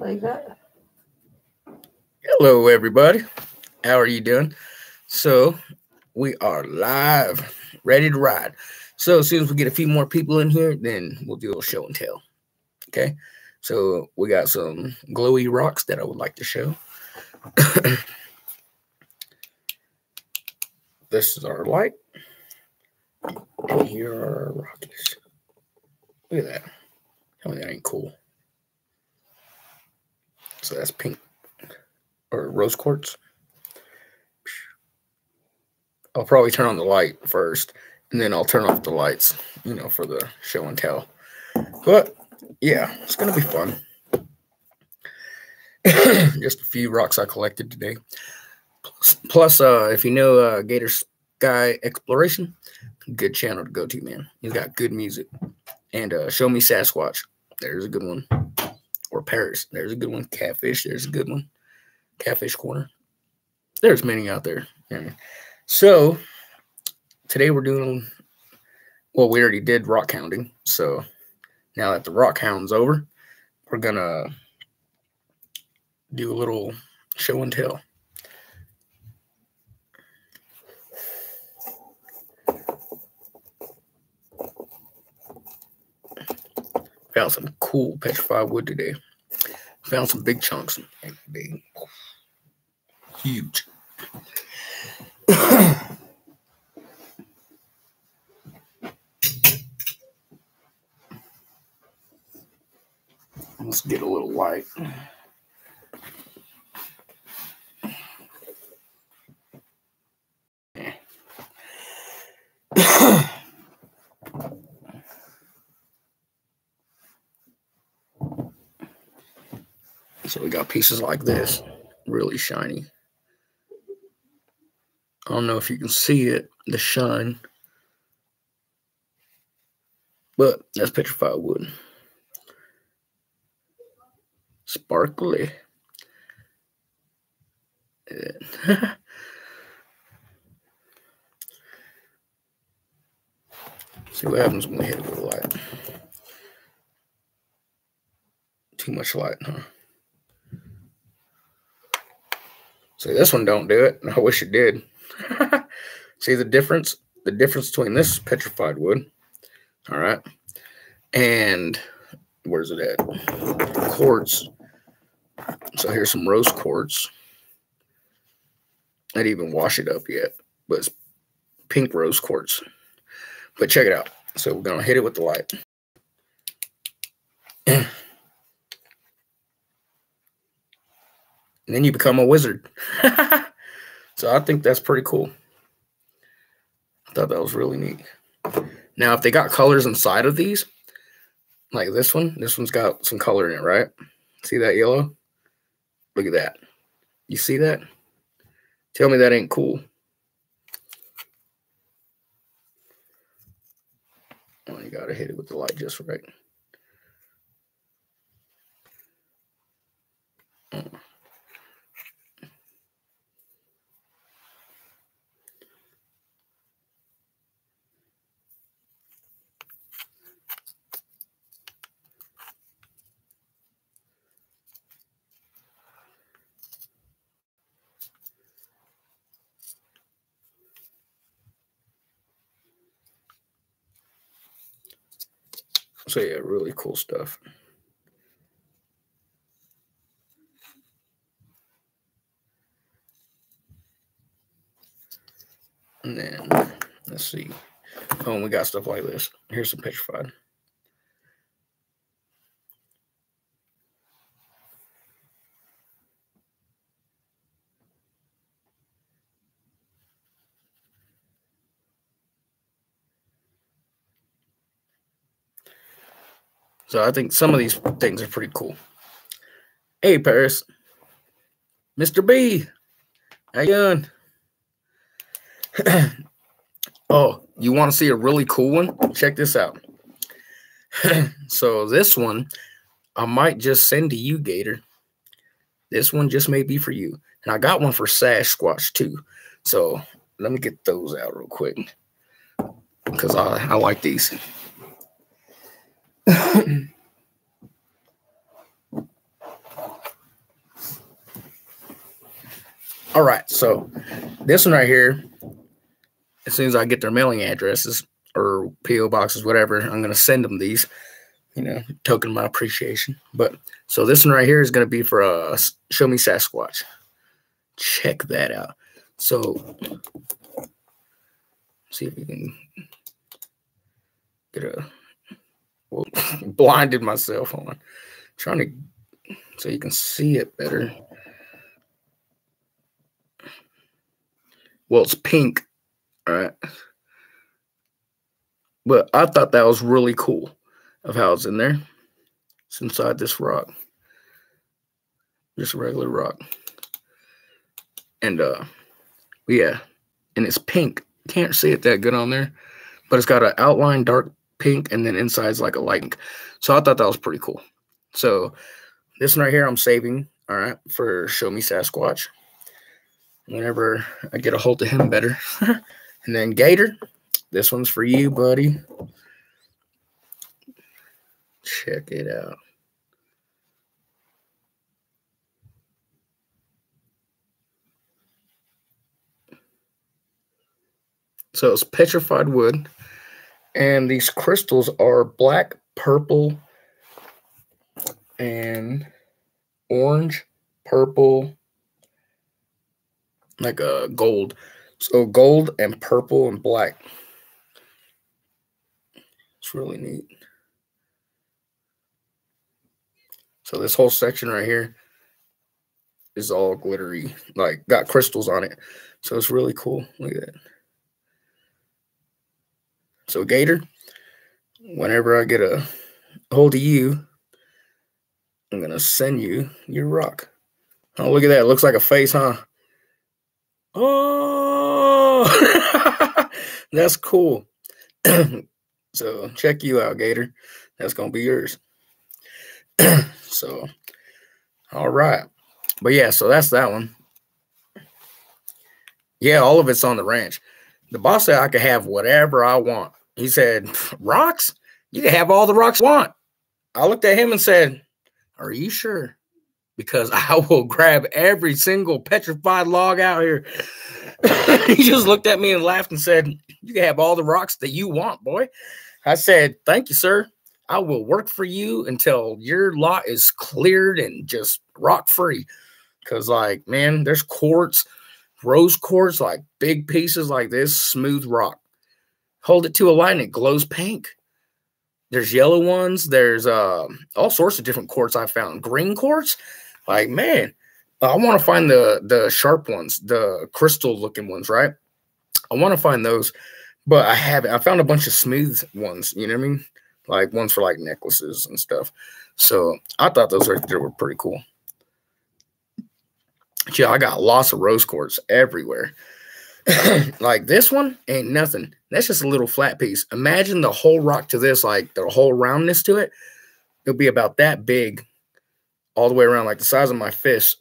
like that. Hello, everybody. How are you doing? So, we are live, ready to ride. So, as soon as we get a few more people in here, then we'll do a show and tell. Okay. So, we got some glowy rocks that I would like to show. this is our light. And here are our rockies. Look at that. Tell me that ain't cool. So that's pink or rose quartz. I'll probably turn on the light first and then I'll turn off the lights, you know, for the show and tell. But yeah, it's going to be fun. Just a few rocks I collected today. Plus, plus uh, if you know uh, Gator Sky Exploration, good channel to go to, man. He's got good music. And uh, Show Me Sasquatch. There's a good one. Or Paris. There's a good one. Catfish. There's a good one. Catfish Corner. There's many out there. So today we're doing, well, we already did rock hounding. So now that the rock hound's over, we're to do a little show and tell. Found some cool petrified wood today. Found some big chunks. Big, huge. Let's get a little light. So we got pieces like this, really shiny. I don't know if you can see it, the shine. But that's petrified wood. Sparkly. See what happens when we hit a light. Too much light, huh? See, this one don't do it. I wish it did. See the difference? The difference between this petrified wood, all right, and where's it at? Quartz. So here's some rose quartz. I didn't even wash it up yet, but it's pink rose quartz. But check it out. So we're gonna hit it with the light. and then you become a wizard. so I think that's pretty cool. I thought that was really neat. Now, if they got colors inside of these, like this one, this one's got some color in it, right? See that yellow? Look at that. You see that? Tell me that ain't cool. Oh, you gotta hit it with the light just right. Mm. So yeah, really cool stuff. And then let's see. Oh, we got stuff like this. Here's some petrified. So I think some of these things are pretty cool. Hey, Paris. Mr. B. How you doing? oh, you want to see a really cool one? Check this out. so this one, I might just send to you, Gator. This one just may be for you. And I got one for Sasquatch too. So let me get those out real quick. Because I, I like these. All right, so this one right here, as soon as I get their mailing addresses or PO boxes, whatever, I'm gonna send them these, you know, token my appreciation. But so this one right here is gonna be for uh, Show Me Sasquatch. Check that out. So see if we can get a well, blinded myself on trying to so you can see it better. Well, it's pink, right? But I thought that was really cool of how it's in there. It's inside this rock. Just a regular rock. And uh yeah, and it's pink. Can't see it that good on there, but it's got an outline dark pink and then inside's like a light. So I thought that was pretty cool. So this one right here I'm saving, all right, for Show Me Sasquatch. Whenever I get a hold of him better. and then Gator, this one's for you, buddy. Check it out. So it's petrified wood. And these crystals are black, purple, and orange, purple, like a gold. So gold and purple and black. It's really neat. So this whole section right here is all glittery, like got crystals on it. So it's really cool. Look at that. So, Gator, whenever I get a hold of you, I'm going to send you your rock. Oh, look at that. It looks like a face, huh? Oh, that's cool. so, check you out, Gator. That's going to be yours. so, all right. But yeah, so that's that one. Yeah, all of it's on the ranch. The boss said I could have whatever I want. He said, Rocks? You can have all the rocks you want. I looked at him and said, Are you sure? Because I will grab every single petrified log out here. he just looked at me and laughed and said, You can have all the rocks that you want, boy. I said, Thank you, sir. I will work for you until your lot is cleared and just rock free. Because, like, man, there's quartz, rose quartz, like big pieces like this, smooth rock hold it to a light and it glows pink. There's yellow ones. There's uh, all sorts of different quartz I found. Green quartz, like man, I want to find the the sharp ones, the crystal looking ones, right? I want to find those, but I haven't. I found a bunch of smooth ones. You know what I mean? Like ones for like necklaces and stuff. So I thought those right there were pretty cool. Yeah, I got lots of rose quartz everywhere. like this one ain't nothing. That's just a little flat piece. Imagine the whole rock to this, like the whole roundness to it. It'll be about that big, all the way around, like the size of my fist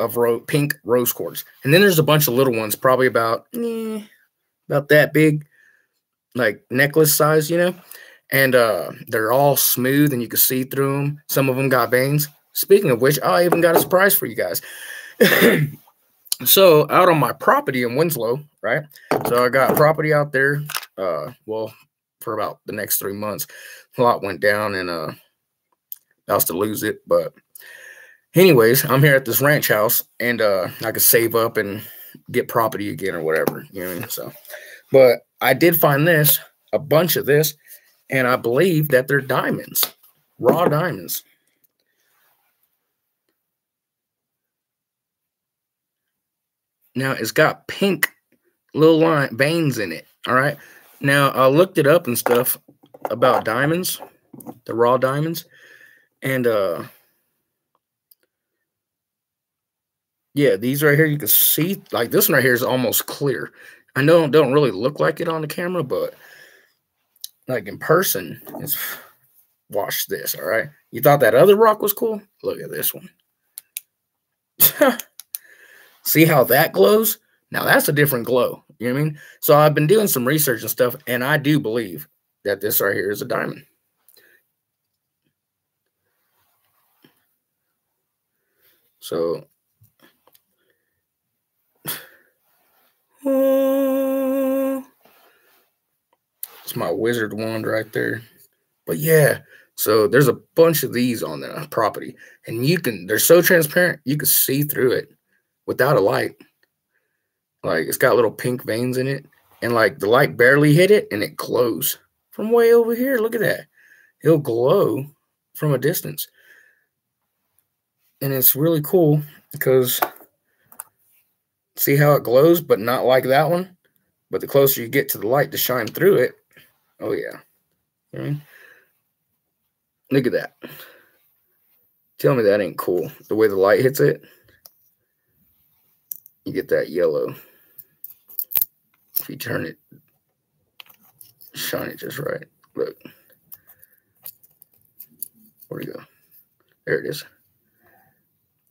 of ro- pink rose quartz. And then there's a bunch of little ones, probably about eh, about that big, like necklace size, you know. And uh, they're all smooth, and you can see through them. Some of them got veins. Speaking of which, I even got a surprise for you guys. so out on my property in Winslow, right? So I got property out there. Uh, well, for about the next three months, a lot went down, and uh, I was to lose it. But, anyways, I'm here at this ranch house, and uh, I could save up and get property again or whatever. You know? So, but I did find this, a bunch of this, and I believe that they're diamonds, raw diamonds. Now it's got pink little line veins in it. All right. Now I looked it up and stuff about diamonds, the raw diamonds, and uh yeah, these right here you can see like this one right here is almost clear. I know it don't really look like it on the camera, but like in person, it's watch this, all right. You thought that other rock was cool? Look at this one. See how that glows? Now that's a different glow. You know what I mean? So I've been doing some research and stuff, and I do believe that this right here is a diamond. So it's my wizard wand right there. But yeah, so there's a bunch of these on the property, and you can they're so transparent you can see through it without a light. Like it's got little pink veins in it, and like the light barely hit it, and it glows from way over here. Look at that. It'll glow from a distance. And it's really cool because see how it glows, but not like that one. But the closer you get to the light to shine through it, oh yeah. Look at that. Tell me that ain't cool. The way the light hits it, you get that yellow. If you turn it, shine it just right. Look. Where'd go? There it is.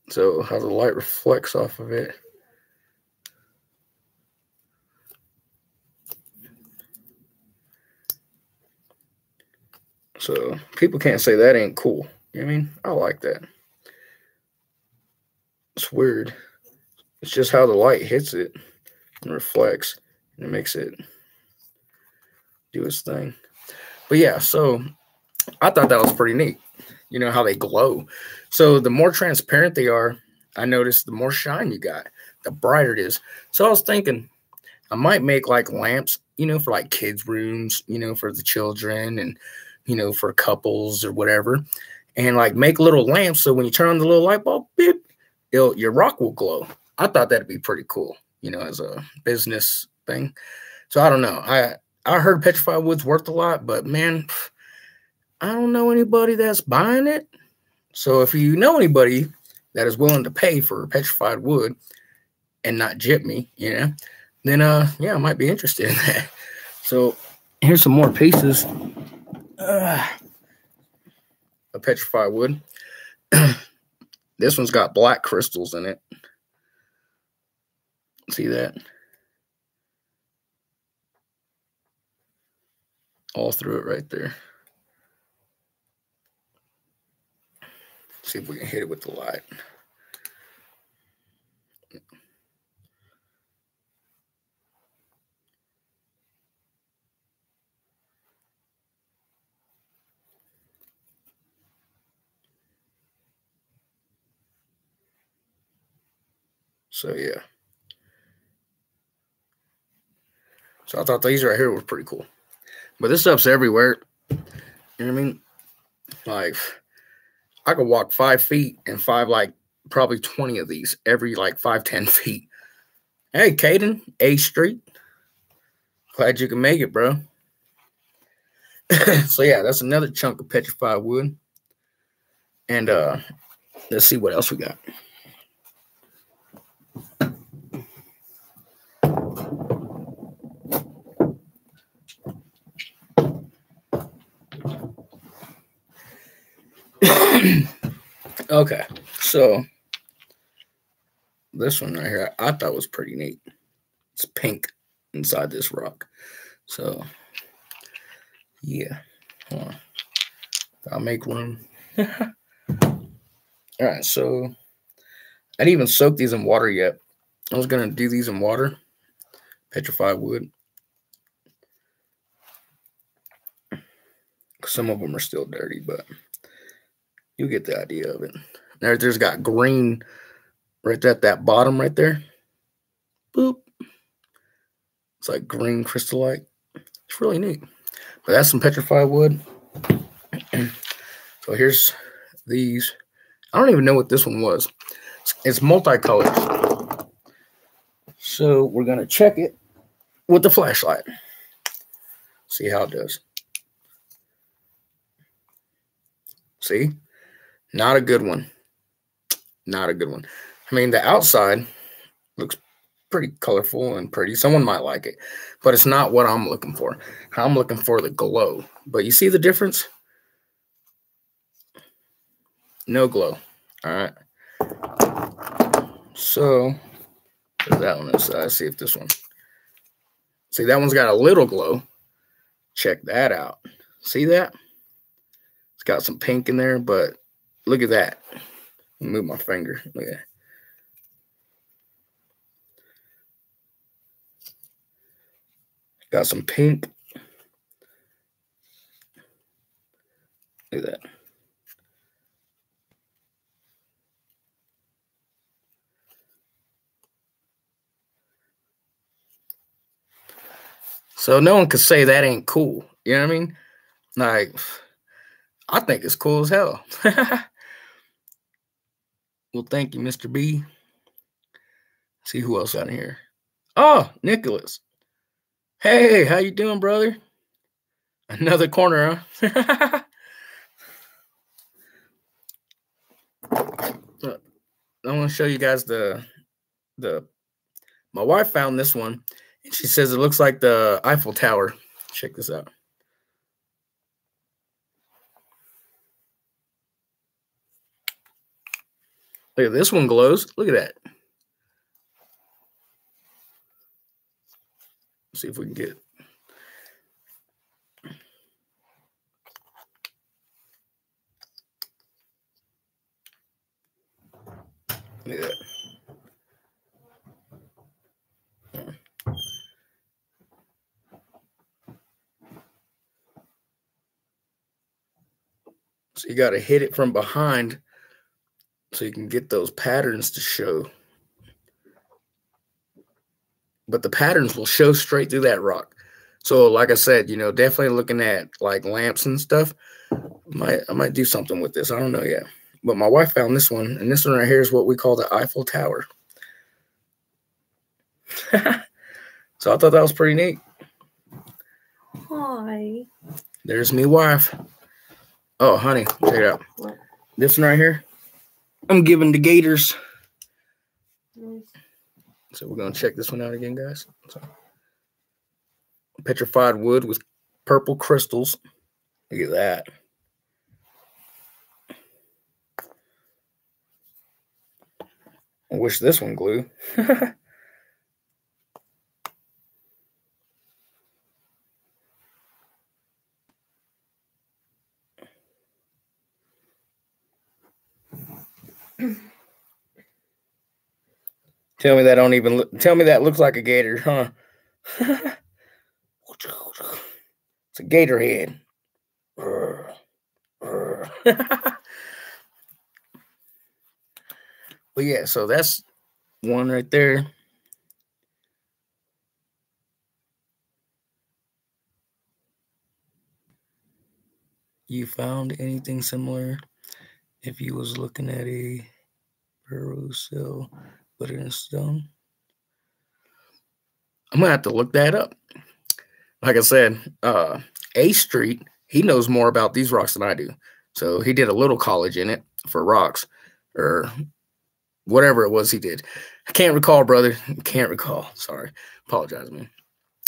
So how the light reflects off of it. So people can't say that ain't cool. You know I mean? I like that. It's weird. It's just how the light hits it and reflects and it makes it do its thing. But yeah, so I thought that was pretty neat. You know how they glow. So the more transparent they are, I noticed the more shine you got, the brighter it is. So I was thinking I might make like lamps, you know, for like kids' rooms, you know, for the children and you know, for couples or whatever, and like make little lamps so when you turn on the little light bulb, beep, your rock will glow. I thought that'd be pretty cool, you know, as a business thing. So I don't know. I I heard petrified wood's worth a lot, but man, I don't know anybody that's buying it. So if you know anybody that is willing to pay for petrified wood and not jip me, you know, then uh yeah, I might be interested in that. So here's some more pieces uh, a petrified wood. this one's got black crystals in it. See that? All through it right there. See if we can hit it with the light. So yeah. So I thought these right here were pretty cool. But this stuff's everywhere. You know what I mean? Like I could walk five feet and five like probably 20 of these every like five, 10 feet. Hey, Caden, A Street. Glad you can make it, bro. so yeah, that's another chunk of petrified wood. And uh let's see what else we got. okay, so this one right here, I thought was pretty neat. It's pink inside this rock. So, yeah. I'll make room. All right, so I didn't even soak these in water yet. I was going to do these in water, petrified wood. Some of them are still dirty, but you get the idea of it. There, there's got green right at that bottom right there. Boop. It's like green crystallite. It's really neat. But that's some petrified wood. so here's these. I don't even know what this one was. It's, it's multicolored. So we're going to check it with the flashlight. See how it does. See? Not a good one. Not a good one. I mean, the outside looks pretty colorful and pretty. Someone might like it, but it's not what I'm looking for. I'm looking for the glow. But you see the difference? No glow. All right. So that one is. Uh, see if this one. See that one's got a little glow. Check that out. See that? It's got some pink in there, but Look at that. Move my finger. Look at that. Got some pink. Look at that. So no one could say that ain't cool. You know what I mean? Like, I think it's cool as hell. well, thank you, Mr. B. See who else out here. Oh, Nicholas. Hey, how you doing, brother? Another corner, huh? I want to show you guys the the my wife found this one and she says it looks like the Eiffel Tower. Check this out. Look at this one glows. Look at that. Let's see if we can get Look at that. So you got to hit it from behind so you can get those patterns to show. But the patterns will show straight through that rock. So, like I said, you know, definitely looking at like lamps and stuff. Might I might do something with this. I don't know yet. But my wife found this one, and this one right here is what we call the Eiffel Tower. so I thought that was pretty neat. Hi. There's me wife. Oh, honey, check it out. What? This one right here, I'm giving the gators. So we're gonna check this one out again, guys. So, petrified wood with purple crystals. Look at that. I wish this one glue. tell me that don't even look, tell me that looks like a gator, huh? it's a gator head. But yeah, so that's one right there. You found anything similar if you was looking at a cell, but in stone? I'm gonna have to look that up. Like I said, uh A Street, he knows more about these rocks than I do. So he did a little college in it for rocks or whatever it was he did. I can't recall, brother. Can't recall. Sorry. Apologize, man.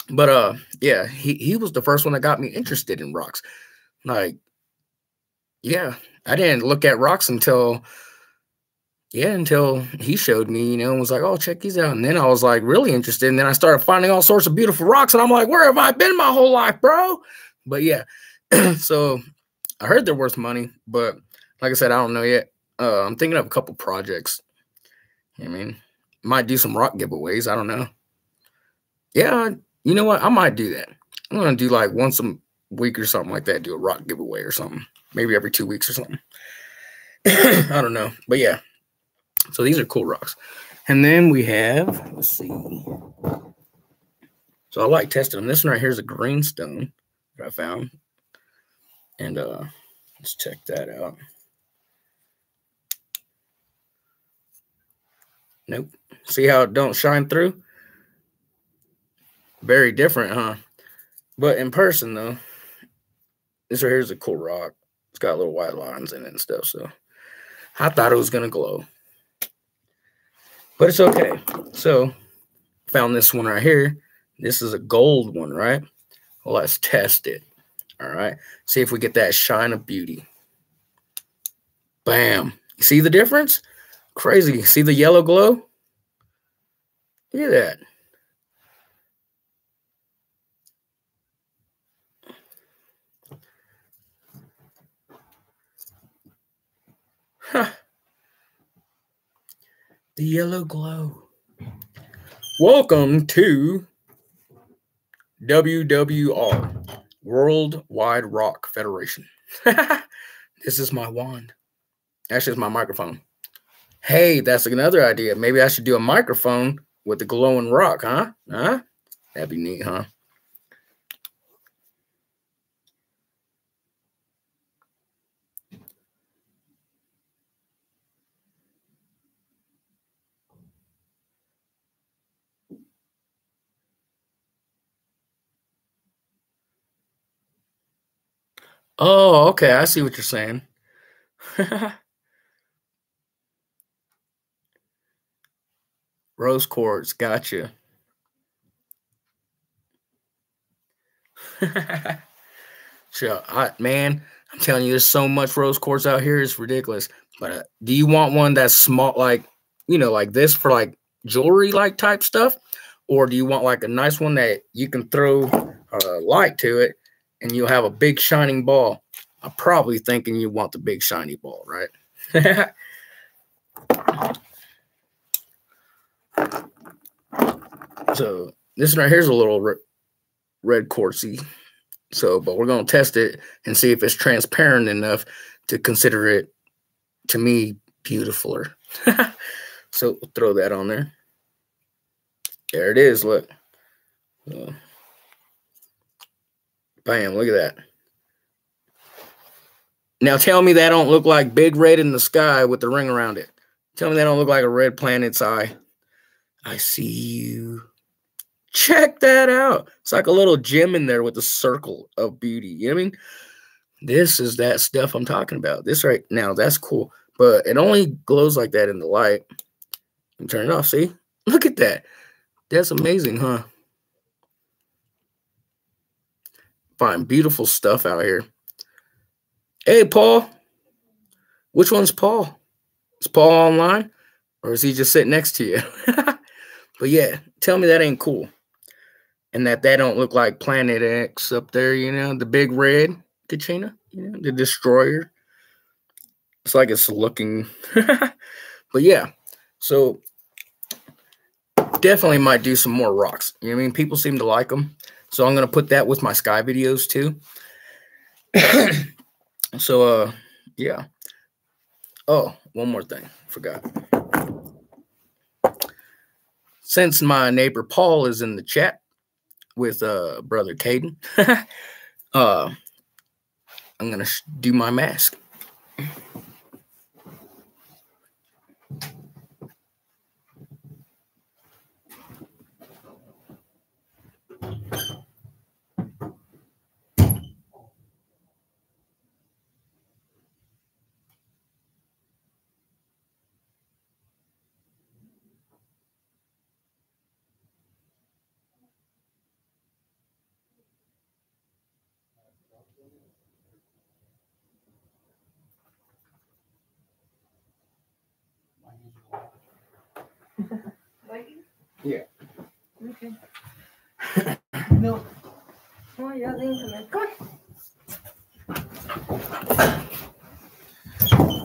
But uh yeah, he he was the first one that got me interested in rocks. Like yeah, I didn't look at rocks until yeah, until he showed me, you know, and was like, "Oh, check these out." And then I was like really interested, and then I started finding all sorts of beautiful rocks, and I'm like, "Where have I been my whole life, bro?" But yeah, so I heard they're worth money, but like I said, I don't know yet. Uh, I'm thinking of a couple projects I mean, might do some rock giveaways. I don't know. Yeah, you know what? I might do that. I'm gonna do like once a week or something like that. Do a rock giveaway or something. Maybe every two weeks or something. I don't know, but yeah. So these are cool rocks, and then we have. Let's see. So I like testing them. This one right here is a greenstone that I found, and uh, let's check that out. Nope. See how it don't shine through? Very different, huh? But in person, though, this right here is a cool rock. It's got little white lines in it and stuff. So I thought it was going to glow. But it's okay. So found this one right here. This is a gold one, right? Let's test it. All right. See if we get that shine of beauty. Bam. You see the difference? Crazy. See the yellow glow? Look at that. Huh. The yellow glow. Welcome to WWR, Worldwide Rock Federation. This is my wand. Actually, it's my microphone. Hey, that's another idea. Maybe I should do a microphone with the glowing rock, huh? Huh? That'd be neat, huh? Oh, okay. I see what you're saying. Rose quartz, gotcha. sure, I, man, I'm telling you, there's so much rose quartz out here. It's ridiculous. But uh, do you want one that's small, like you know, like this for like jewelry, like type stuff, or do you want like a nice one that you can throw a light to it and you'll have a big shining ball? I'm probably thinking you want the big shiny ball, right? so this right here's a little red, quartzy. So, but we're gonna test it and see if it's transparent enough to consider it, to me, beautifuler. so we'll throw that on there. There it is. Look. Uh, bam! Look at that. Now tell me that don't look like big red in the sky with the ring around it. Tell me that don't look like a red planet's eye. I see you. Check that out. It's like a little gem in there with a circle of beauty. You know what I mean? This is that stuff I'm talking about. This right now, that's cool. But it only glows like that in the light. Turn it off. See? Look at that. That's amazing, huh? Find beautiful stuff out here. Hey, Paul. Which one's Paul? Is Paul online? Or is he just sitting next to you? but yeah, tell me that ain't cool. And that that don't look like Planet X up there, you know, the big red Kachina, you know, the destroyer. It's like it's looking. but yeah, so definitely might do some more rocks. You know I mean? People seem to like them. So I'm going to put that with my sky videos too. So, uh, yeah. Oh, one more thing. Forgot. Since my neighbor Paul is in the chat with uh brother Caden, uh, I'm gonna do my mask.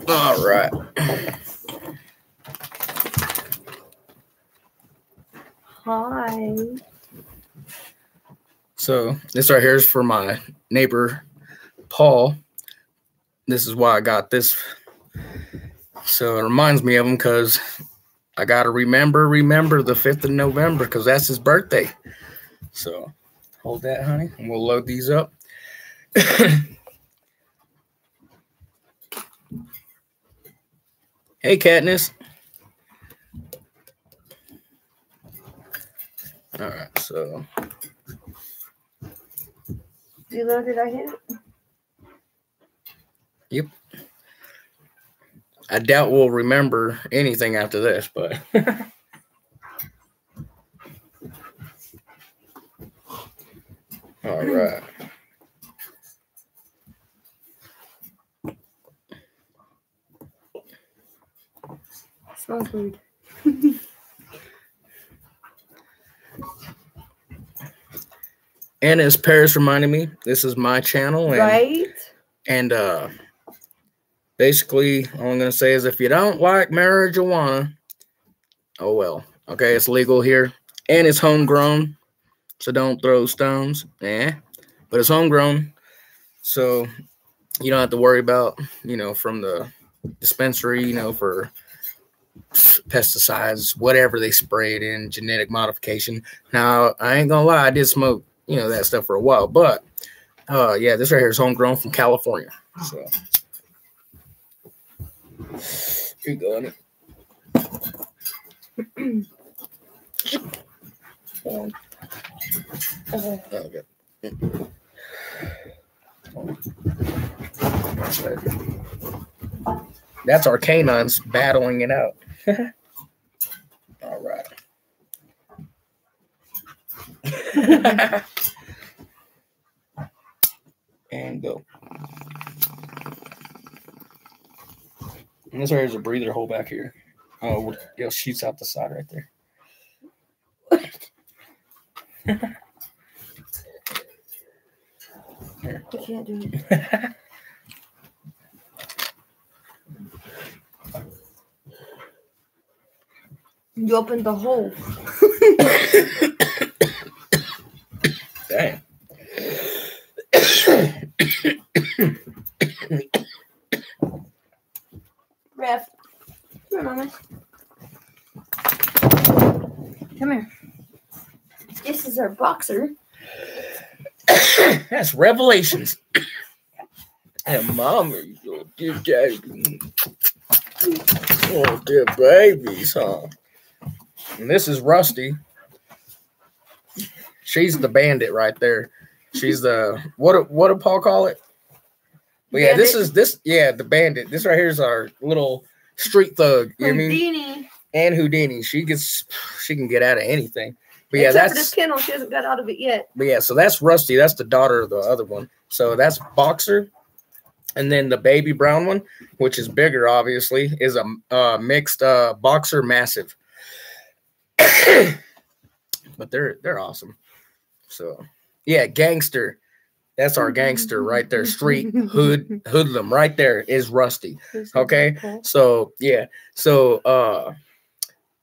All right. Hi. So this right here is for my neighbor Paul. This is why I got this. So it reminds me of him because I got to remember, remember the 5th of November because that's his birthday. So hold that, honey, and we'll load these up. hey, Katniss. All right, so. You loaded, I hit it? Yep. I doubt we'll remember anything after this, but all right. Smells weird. And as Paris reminded me, this is my channel, and Right? and uh, basically, all I'm gonna say is if you don't like marijuana, oh well. Okay, it's legal here, and it's homegrown, so don't throw stones. Eh, but it's homegrown, so you don't have to worry about, you know, from the dispensary, you know, for pesticides, whatever they spray it in, genetic modification. Now, I ain't gonna lie, I did smoke, you know, that stuff for a while, but uh yeah, this right here is homegrown from California. So here you go, honey. Okay. That's our canines battling it out. All right. and go. And this there's a breather hole back here. Oh, it shoots out the side right there. I can't do it. you opened the hole. Dang. Ref. Come here, Mama. Come here. This is our boxer. That's revelations. and mama, you dear daddy. Oh, dear babies, huh? And this is Rusty. She's the bandit right there. She's the what? What did Paul call it? But yeah, this is this. Yeah, the bandit. This right here is our little street thug. You know what I mean? And Houdini. She gets. She can get out of anything. But yeah, Except that's for this kennel. She hasn't got out of it yet. But yeah, so that's Rusty. That's the daughter of the other one. So that's Boxer. And then the baby brown one, which is bigger, obviously, is a uh, mixed uh, Boxer Mastiff. but they're they're awesome. So yeah, gangster. That's our gangster right there. Street hood hoodlum right there is Rusty. Okay. So yeah. So uh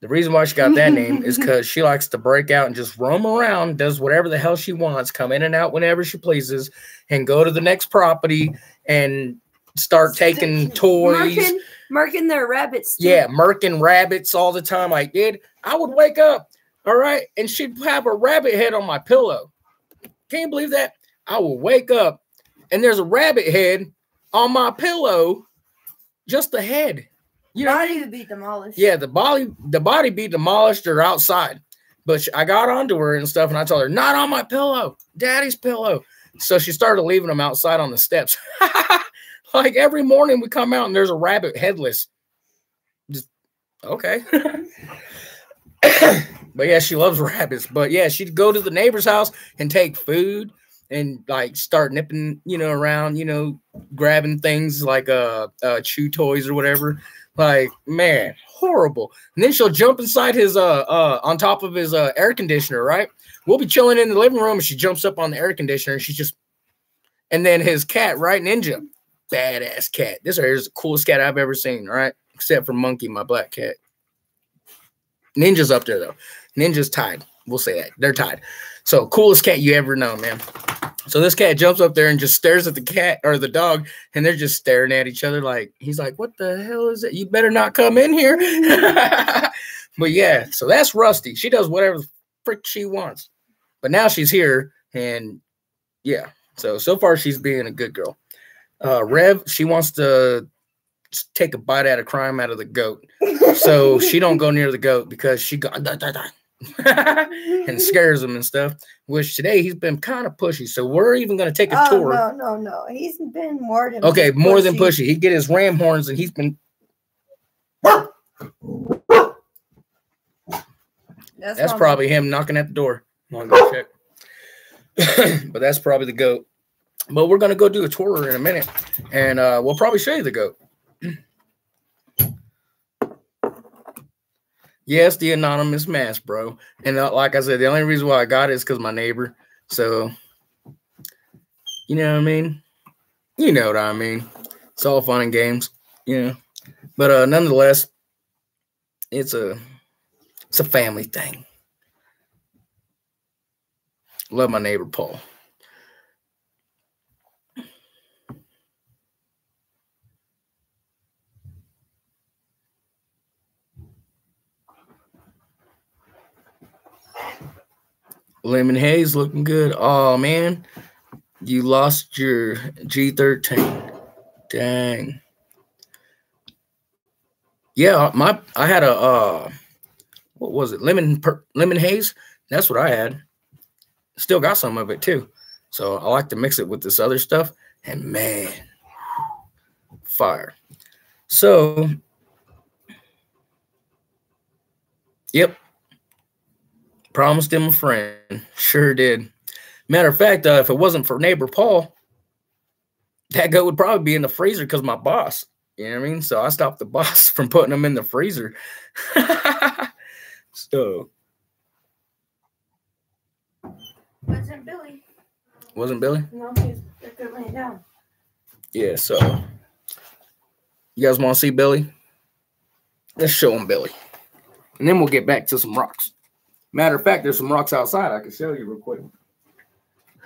the reason why she got that name is because she likes to break out and just roam around, does whatever the hell she wants, come in and out whenever she pleases, and go to the next property and start taking toys. Marking their rabbits. too. Yeah, murking rabbits all the time. I did. I would wake up, all right, and she'd have a rabbit head on my pillow. Can you believe that? I will wake up and there's a rabbit head on my pillow, just the head. You know, Body would be demolished. yeah, the body the body be demolished or outside. But she, I got onto her and stuff, and I told her, "Not on my pillow, Daddy's pillow." So she started leaving them outside on the steps. like every morning, we come out and there's a rabbit headless. Just okay. but yeah, she loves rabbits. But yeah, she'd go to the neighbor's house and take food and like start nipping, you know, around, you know, grabbing things like uh, uh chew toys or whatever. Like, man, horrible. And then she'll jump inside his uh uh on top of his uh air conditioner, right? We'll be chilling in the living room and she jumps up on the air conditioner and she's just and then his cat, right? Ninja. Badass cat. This right here is the coolest cat I've ever seen, right? Except for Monkey, my black cat. Ninja's up there though. Ninja's tied. We'll say that. They're tied. So coolest cat you ever know, man. So this cat jumps up there and just stares at the cat or the dog, and they're just staring at each other. Like he's like, "What the hell is it? You better not come in here." but yeah, so that's Rusty. She does whatever frick she wants. But now she's here, and yeah. So so far she's being a good girl. Uh, Rev, she wants to take a bite out of crime out of the goat, so she don't go near the goat because she go "Da, da, da," and scares him and stuff. Which today he's been kind of pushy, so we're even going to take a Oh tour. no, no, no. He's been more than Okay, more than pushy. He get his ram horns and he's been. That's, That's probably him knocking at the door. I'm gonna go check. but that's probably the goat. But we're gonna go do a tour in a minute, and uh, we'll probably show you the goat. Yes, the anonymous mask, bro. And uh, like I said, the only reason why I got it is because my neighbor. So, you know what I mean? You know what I mean? It's all fun and games, you know. But uh, nonetheless, it's a it's a family thing. Love my neighbor Paul. Lemon Haze looking good. Oh man, you lost your G13. Dang. Yeah, my I had a uh what was it? Lemon per, lemon haze. That's what I had. Still got some of it too. So I like to mix it with this other stuff and man, fire. So Yep. Promised him a friend. Sure did. Matter of fact, uh, if it wasn't for neighbor Paul, that goat would probably be in the freezer because my boss. You know what I mean? So I stopped the boss from putting them in the freezer. so Wasn't Billy? wasn't Billy? No, he's laying down. Yeah. So you guys want to see Billy? Let's show him Billy, and then we'll get back to some rocks. Matter of fact, there's some rocks outside. I can show you real quick.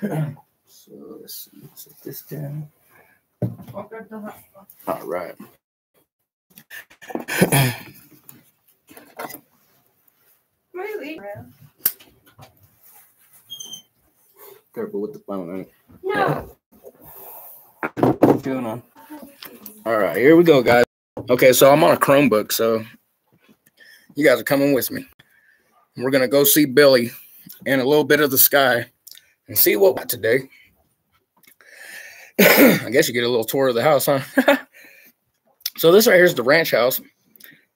so let's see. Set this down. Walk up the hot- All right. Really? Careful with the phone. No. What's going on? All right, here we go, guys. Okay, so I'm on a Chromebook, so you guys are coming with me. We're gonna go see Billy and a little bit of the sky and see what we got today. I guess you get a little tour of the house, huh? so this right here is the ranch house.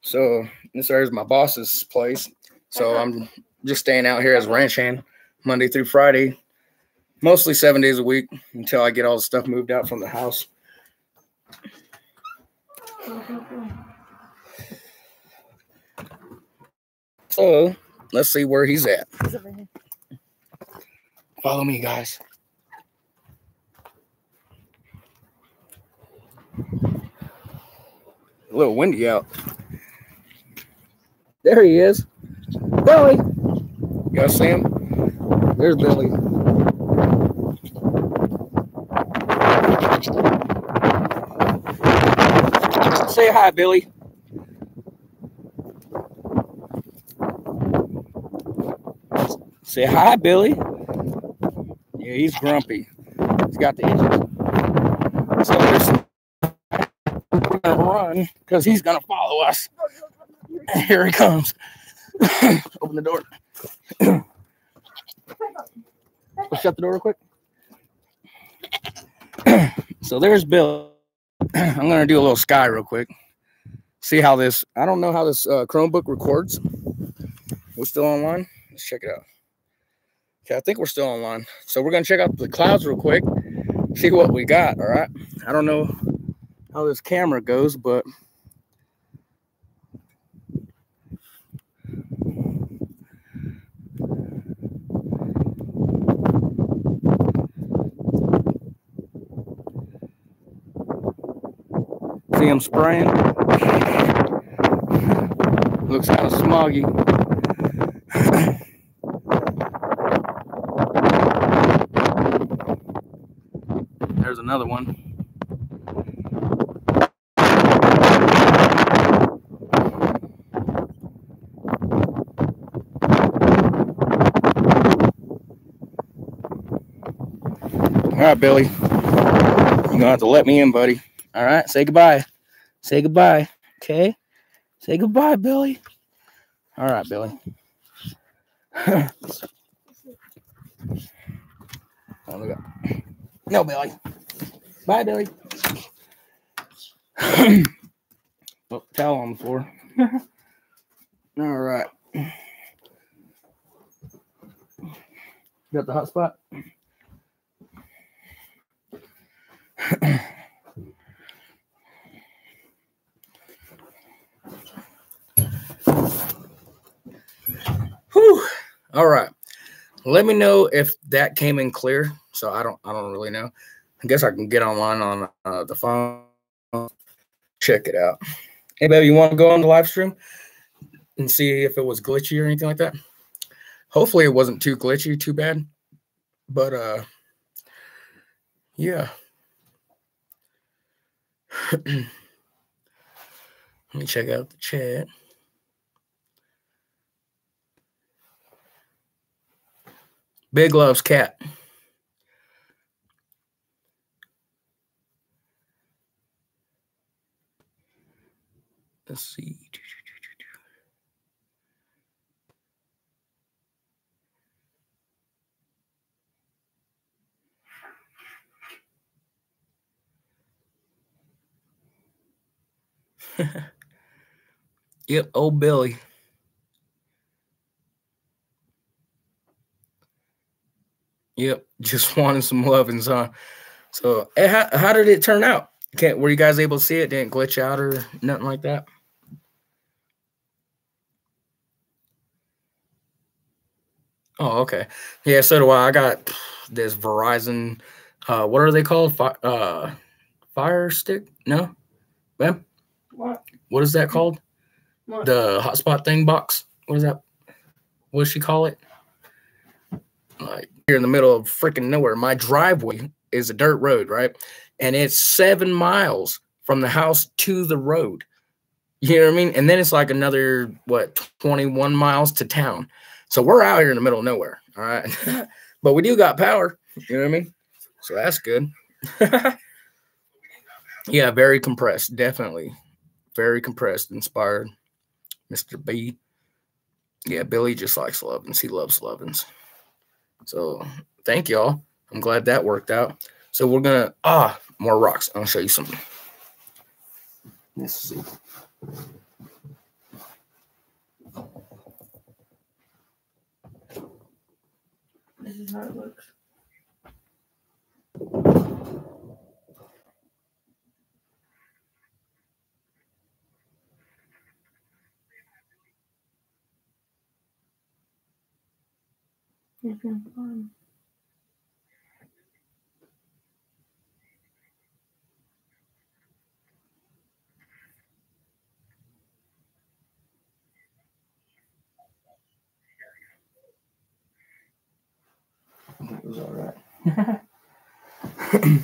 So this right here is my boss's place. So uh-huh. I'm just staying out here as a ranch hand Monday through Friday, mostly seven days a week until I get all the stuff moved out from the house. Mm-hmm. So let's see where he's at. He's over here. Follow me, guys. A little windy out. There he is. Billy. You guys see him? There's Billy. Say hi, Billy. Say hi, Billy. Yeah, he's grumpy. He's got the itches. So we're gonna run because he's gonna follow us. Here he comes. Open the door. Shut the door real quick. so there's Bill. I'm gonna do a little sky real quick. See how this. I don't know how this uh, Chromebook records. We're still online. Let's check it out. Okay, I think we're still online. So we're gonna check out the clouds real quick, see what we got. All right. I don't know how this camera goes, but see him spraying. Looks kind of smoggy. Another one. All right, Billy. You're gonna have to let me in, buddy. All right, say goodbye. Say goodbye. Okay. Say goodbye, Billy. All right, Billy. oh. No, Billy. Bye, Billy. oh, towel on the floor. All right. Got the hot spot? Whew. All right. Let me know if that came in clear. So I don't I don't really know. I guess I can get online on uh, the phone. Check it out. Hey, baby, you want to go on the live stream and see if it was glitchy or anything like that? Hopefully, it wasn't too glitchy, too bad. But uh, yeah. Let me check out the chat. Big loves cat. Let's see. yep, old Billy. Yep, just wanted some lovings, huh? So, eh, how, how did it turn out? Can't were you guys able to see it? Didn't glitch out or nothing like that? Oh, okay. Yeah, so do I. I got this Verizon. Uh, what are they called? Fi- uh, Fire Stick? No, ma'am. What? What is that called? What? The hotspot thing box. What is that? What does she call it? Like here in the middle of freaking nowhere. My driveway is a dirt road, right? And it's seven miles from the house to the road. You know what I mean? And then it's like another what 21 miles to town. So we're out here in the middle of nowhere. All right. but we do got power. You know what I mean? So that's good. yeah, very compressed. Definitely. Very compressed, inspired. Mr. B. Yeah, Billy just likes Lovins. He loves Lovins. So thank y'all. I'm glad that worked out. So we're gonna ah more rocks. I'll show you something. Let's see. This is how it looks. You can find. Was all right.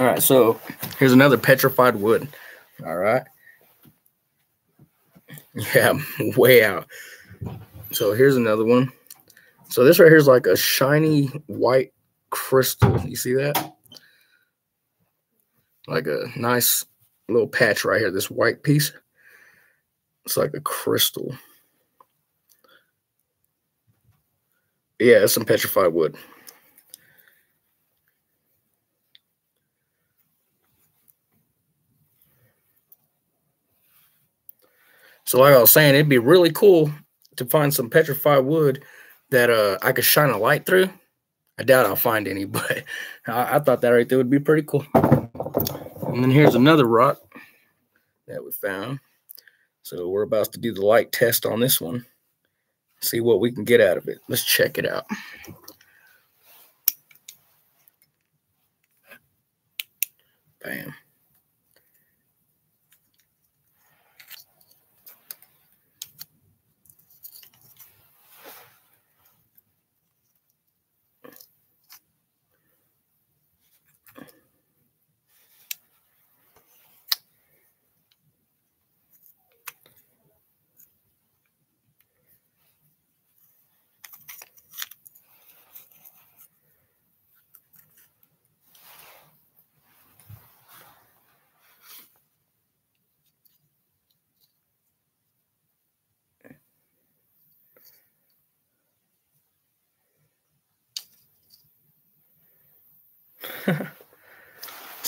all right, so here's another petrified wood. All right. Yeah, way out. So here's another one. So this right here is like a shiny white crystal. You see that? Like a nice little patch right here, this white piece. It's like a crystal. Yeah, it's some petrified wood. So like I was saying, it'd be really cool to find some petrified wood that uh I could shine a light through. I doubt I'll find any, but I, I thought that right there would be pretty cool. And then here's another rock that we found. So we're about to do the light test on this one. See what we can get out of it. Let's check it out. Bam.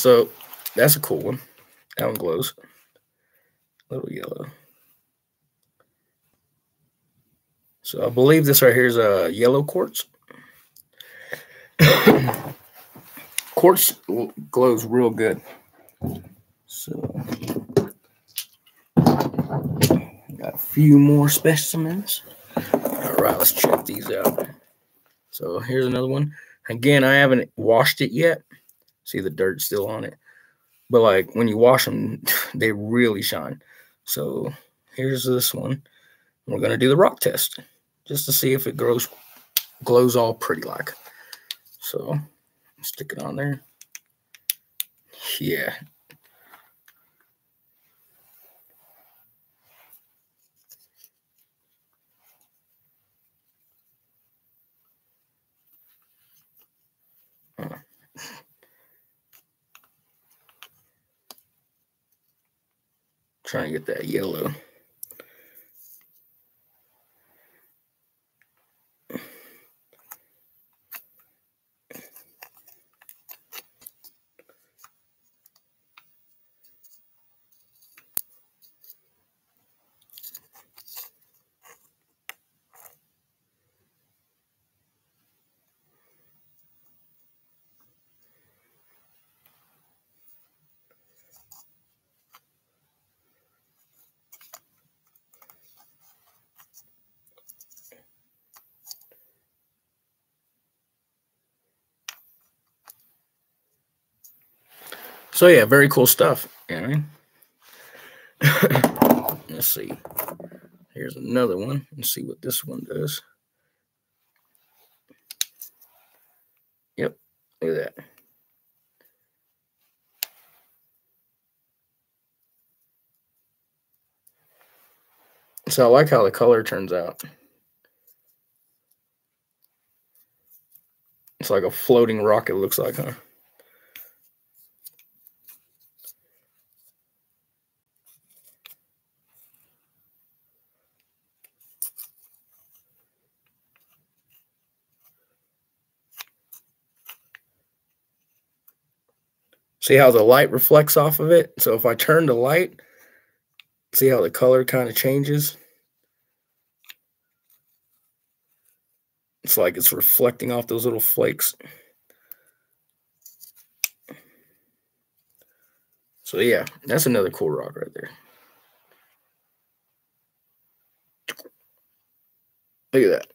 So that's a cool one. That one glows. A little yellow. So I believe this right here is a yellow quartz. quartz glows real good. So got a few more specimens. All right, let's check these out. So here's another one. Again, I haven't washed it yet. See the dirt still on it. But like when you wash them, they really shine. So here's this one. We're gonna do the rock test just to see if it grows glows all pretty like. So stick it on there. Yeah. Trying to get that yellow. So yeah, very cool stuff. You know what I mean? Let's see. Here's another one. Let's see what this one does. Yep, look at that. So I like how the color turns out. It's like a floating rocket, looks like, huh? See how the light reflects off of it? So if I turn the light, see how the color kind of changes? It's like it's reflecting off those little flakes. So yeah, that's another cool rock right there. Look at that.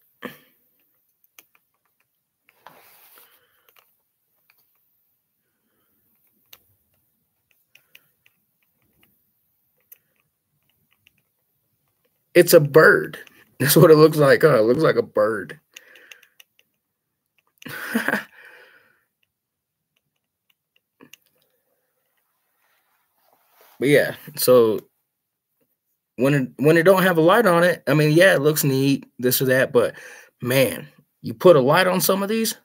It's a bird. That's what it looks like. Huh? It looks like a bird. but yeah, so when it when it don't have a light on it, I mean, yeah, it looks neat, this or that, but man, you put a light on some of these,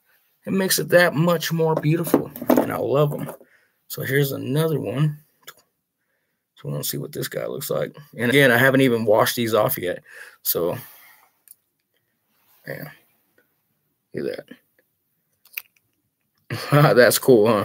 it makes it that much more beautiful, and I love them. So here's another one. So we'll see what this guy looks like. And again, I haven't even washed these off yet. So, yeah. At that. That's cool, huh?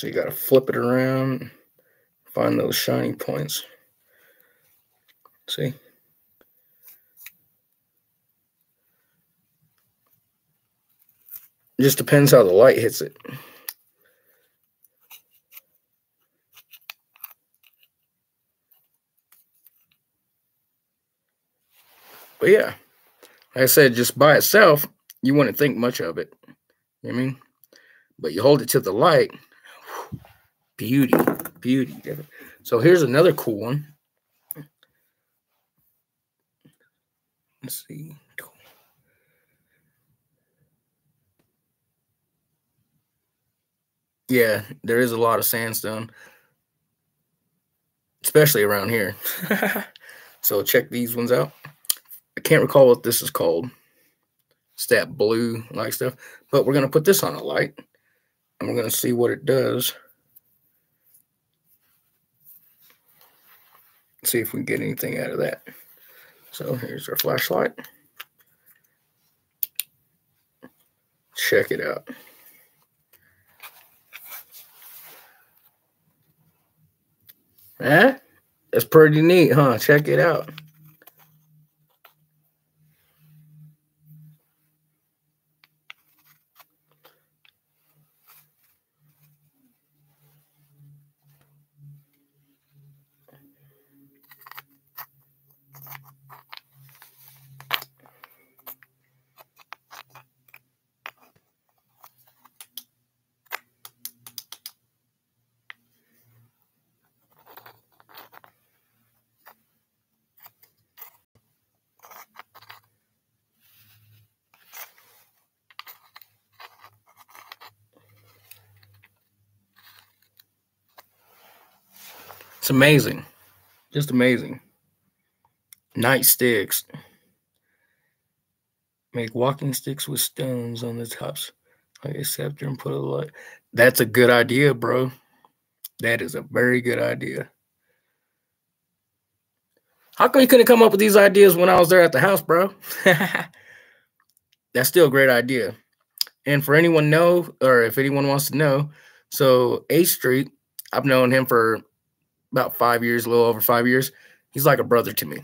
So you got to flip it around, find those shiny points. See? It just depends how the light hits it. But yeah, like I said, just by itself, you wouldn't think much of it. You know I mean? But you hold it to the light, Beauty, beauty. So here's another cool one. Let's see. Yeah, there is a lot of sandstone, especially around here. so check these ones out. I can't recall what this is called. It's that blue like stuff, but we're going to put this on a light and we're going to see what it does. See if we get anything out of that. So here's our flashlight. Check it out. Eh? That's pretty neat, huh? Check it out. It's amazing. Just amazing. Night sticks. Make walking sticks with stones on the tops. Like a scepter and put a light. That's a good idea, bro. That is a very good idea. How come you couldn't come up with these ideas when I was there at the house, bro? That's still a great idea. And for anyone know, or if anyone wants to know, so A Street, I've known him for about five years, a little over five years. He's like a brother to me.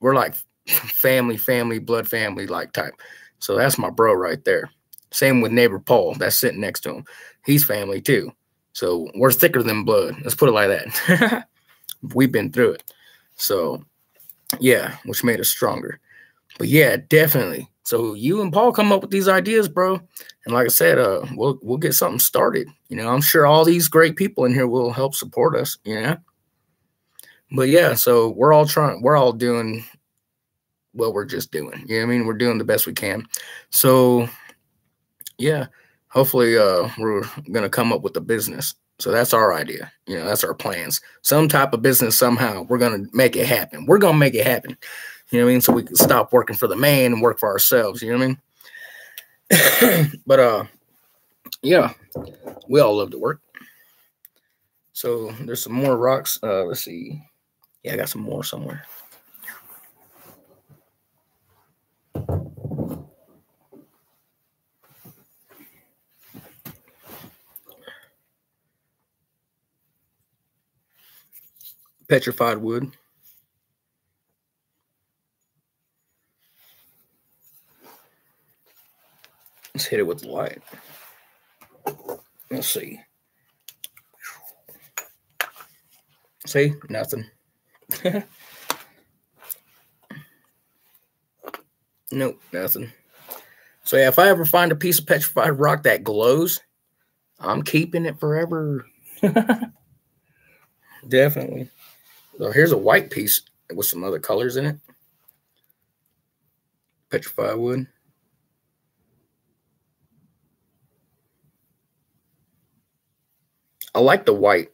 We're like family, family, blood family like type. So that's my bro right there. Same with neighbor Paul that's sitting next to him. He's family too. So we're thicker than blood. Let's put it like that. We've been through it. So yeah, which made us stronger. But yeah, definitely. So you and Paul come up with these ideas, bro. And like I said, uh, we'll we'll get something started. You know, I'm sure all these great people in here will help support us. You know. But yeah, so we're all trying. We're all doing what we're just doing. You know what I mean? We're doing the best we can. So yeah, hopefully uh, we're gonna come up with a business. So that's our idea. You know, that's our plans. Some type of business somehow. We're gonna make it happen. We're gonna make it happen. You know what I mean? So we can stop working for the man and work for ourselves. You know what I mean? but uh, yeah, we all love to work. So there's some more rocks. Uh, let's see. Yeah, I got some more somewhere. Petrified wood. Let's hit it with light. Let's see. See, nothing. nope, nothing. So yeah, if I ever find a piece of petrified rock that glows, I'm keeping it forever. Definitely. So here's a white piece with some other colors in it. Petrified wood. I like the white.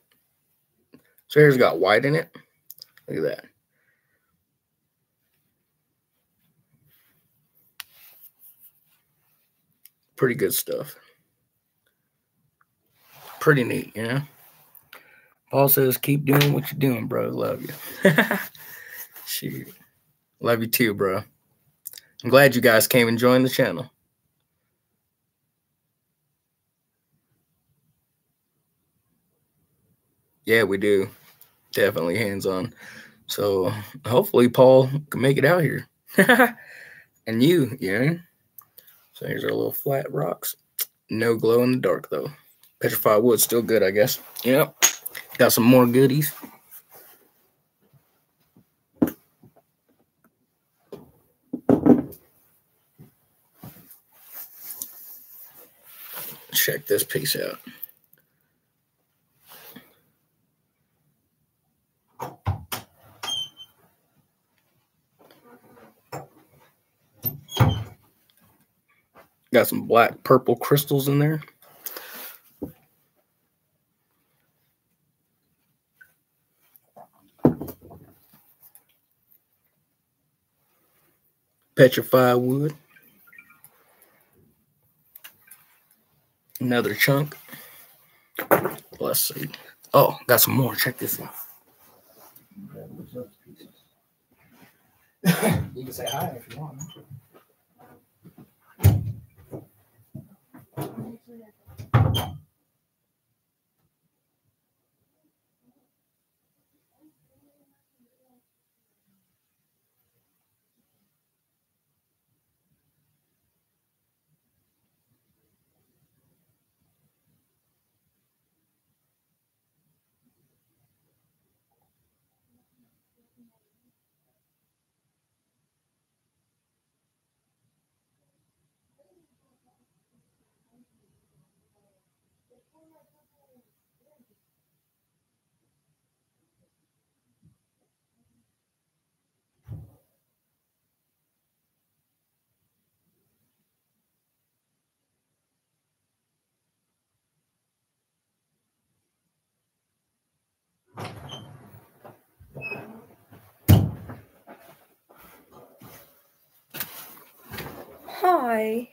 So here's got white in it. Look at that. Pretty good stuff. Pretty neat, you know? Paul says, keep doing what you're doing, bro. Love you. Shoot. Love you too, bro. I'm glad you guys came and joined the channel. Yeah, we do. Definitely hands on. So hopefully Paul can make it out here. and you, you know. So here's our little flat rocks. No glow in the dark though. Petrified wood still good, I guess. Yep. Got some more goodies. Check this piece out. Got some black purple crystals in there. Petrified wood. Another chunk. Let's see. Oh, got some more. Check this out. you can say hi if you want. Baju. Hi.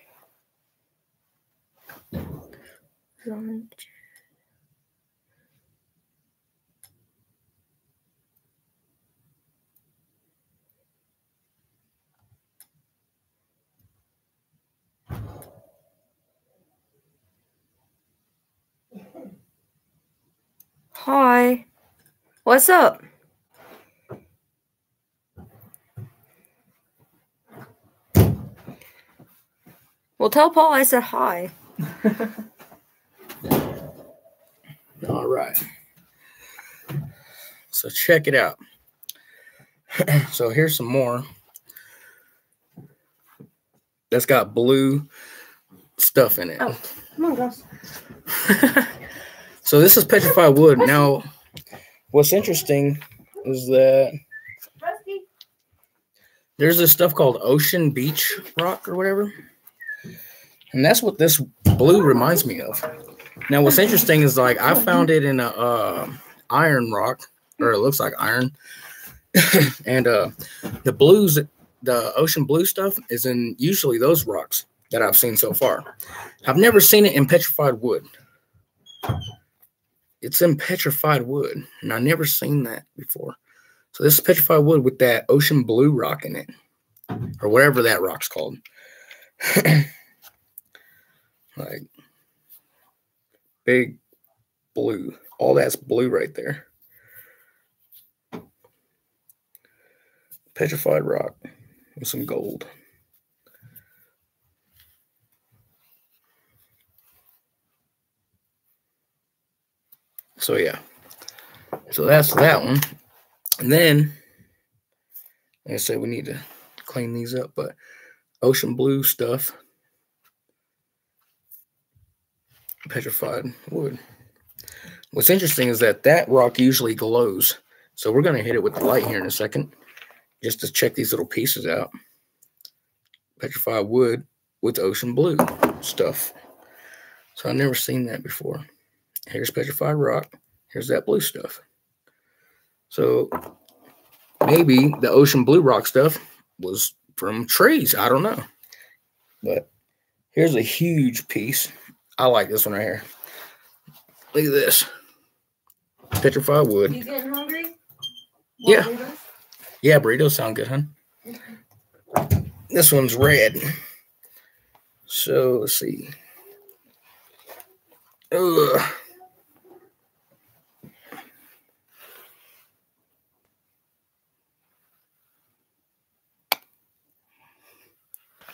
Hi. What's up? Well, tell Paul I said hi. All right. So check it out. so here's some more. That's got blue stuff in it. Oh, come on, girls. so this is petrified wood. Now, what's interesting is that there's this stuff called ocean beach rock or whatever. And that's what this blue reminds me of. Now, what's interesting is like I found it in a uh, iron rock, or it looks like iron, and uh, the blues, the ocean blue stuff, is in usually those rocks that I've seen so far. I've never seen it in petrified wood. It's in petrified wood, and I've never seen that before. So this is petrified wood with that ocean blue rock in it, or whatever that rock's called. Like big blue. All that's blue right there. Petrified rock with some gold. So yeah. So that's that one. And then like I said, we need to clean these up, but ocean blue stuff petrified wood. What's interesting is that that rock usually glows. So we're going to hit it with the light here in a second just to check these little pieces out. Petrified wood with ocean blue stuff. So I've never seen that before. Here's petrified rock. Here's that blue stuff. So maybe the ocean blue rock stuff was from trees. I don't know. But here's a huge piece I like this one right here. Look at this. Petrified wood. You getting hungry? Want yeah. Burritos? Yeah, burritos sound good, huh? This one's red. So let's see. Ugh.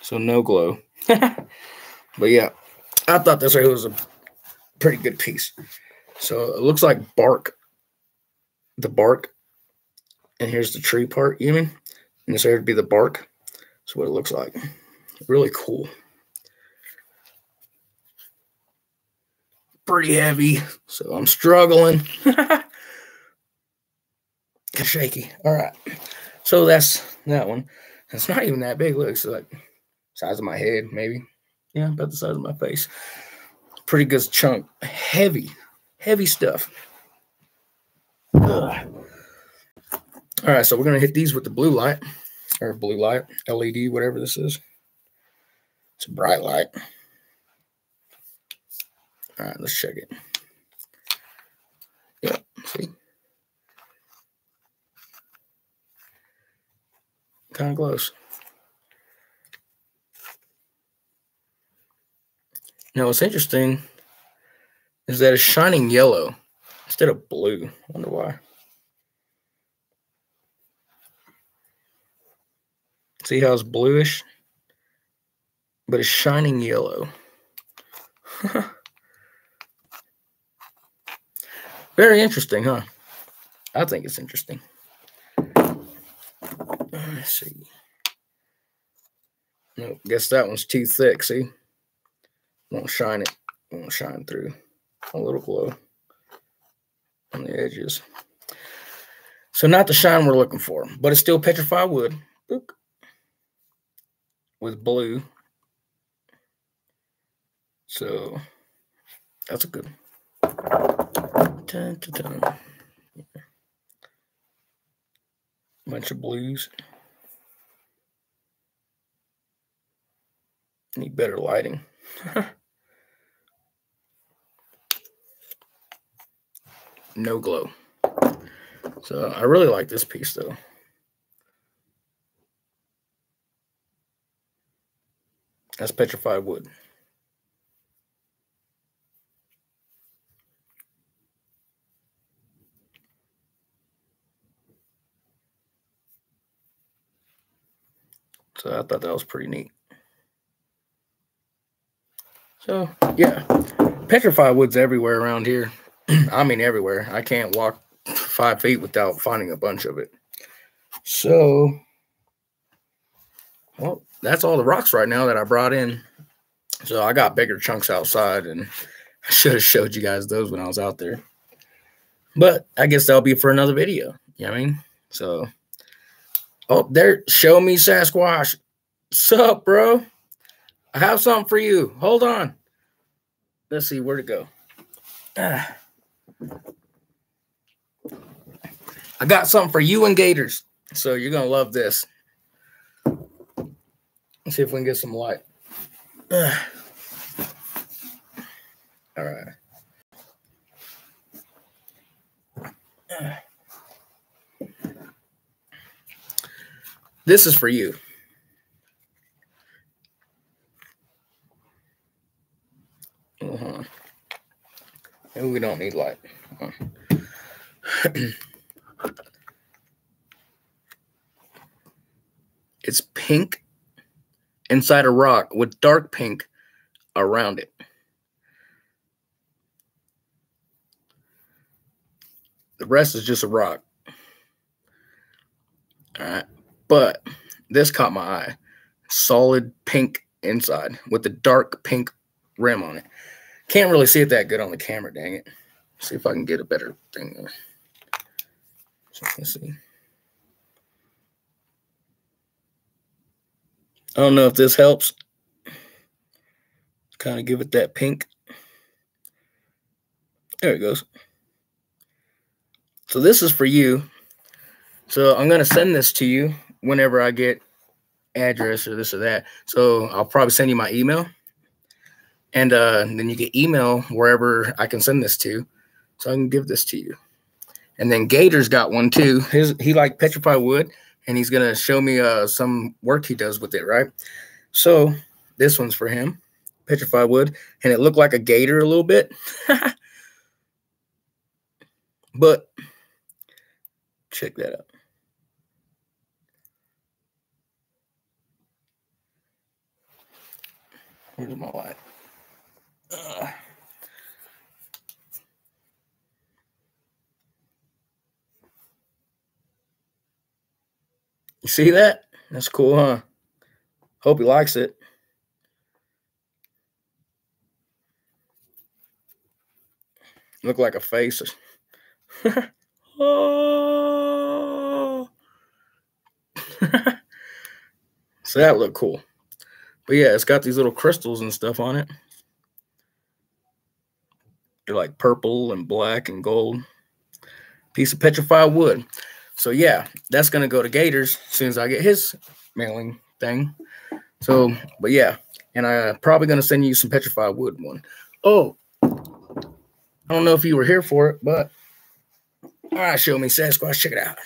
So no glow. but yeah, I thought this was a pretty good piece. So it looks like bark. The bark. And here's the tree part, you mean? And this area would be the bark. That's what it looks like. Really cool. Pretty heavy. So I'm struggling. shaky. All right. So that's that one. It's not even that big. Looks like size of my head, maybe. Yeah, about the size of my face. Pretty good chunk. Heavy, heavy stuff. Ugh. All right, so we're going to hit these with the blue light or blue light, LED, whatever this is. It's a bright light. All right, let's check it. Yeah, see? Kind of close. Now, what's interesting is that it's shining yellow instead of blue. I wonder why. See how it's bluish? But it's shining yellow. Very interesting, huh? I think it's interesting. Let's see. No, guess that one's too thick, see? Won't shine it, won't shine through. A little glow on the edges. So not the shine we're looking for, but it's still petrified wood Boop. with blue. So that's a good. Dun, dun, dun. Bunch of blues. Need better lighting. no glow. So I really like this piece though. That's petrified wood. So I thought that was pretty neat. So yeah, petrified woods everywhere around here. I mean everywhere. I can't walk five feet without finding a bunch of it. So, well, that's all the rocks right now that I brought in. So I got bigger chunks outside, and I should have showed you guys those when I was out there. But I guess that'll be for another video. You know what I mean? So, oh, there, show me Sasquatch. Sup, bro? I have something for you. Hold on. Let's see where to go. Ah. I got something for you and Gators. So you're gonna love this. Let's see if we can get some light. All right. This is for you. Uh-huh. Maybe we don't need light. It's pink inside a rock with dark pink around it. The rest is just a rock. All right. But this caught my eye. Solid pink inside with the dark pink rim on it. Can't really see it that good on the camera, dang it. See if I can get a better thing there. Let's see. I don't know if this helps. Kind of give it that pink. There it goes. So this is for you. So I'm going to send this to you whenever I get address or this or that. So I'll probably send you my email. And uh, then you get email wherever I can send this to. So I can give this to you. And then Gator's got one too. His he like petrified wood and he's gonna show me uh, some work he does with it, right? So this one's for him, petrified wood, and it looked like a gator a little bit, but check that out. Where's my light? You see that? That's cool, huh? Hope he likes it. Look like a face. oh. so that look cool. But yeah, it's got these little crystals and stuff on it. They're like purple and black and gold. Piece of petrified wood. So yeah, that's gonna go to Gators as soon as I get his mailing thing. So, but yeah, and I uh, probably gonna send you some petrified wood one. Oh, I don't know if you were here for it, but all right, show me Sasquatch. Check it out.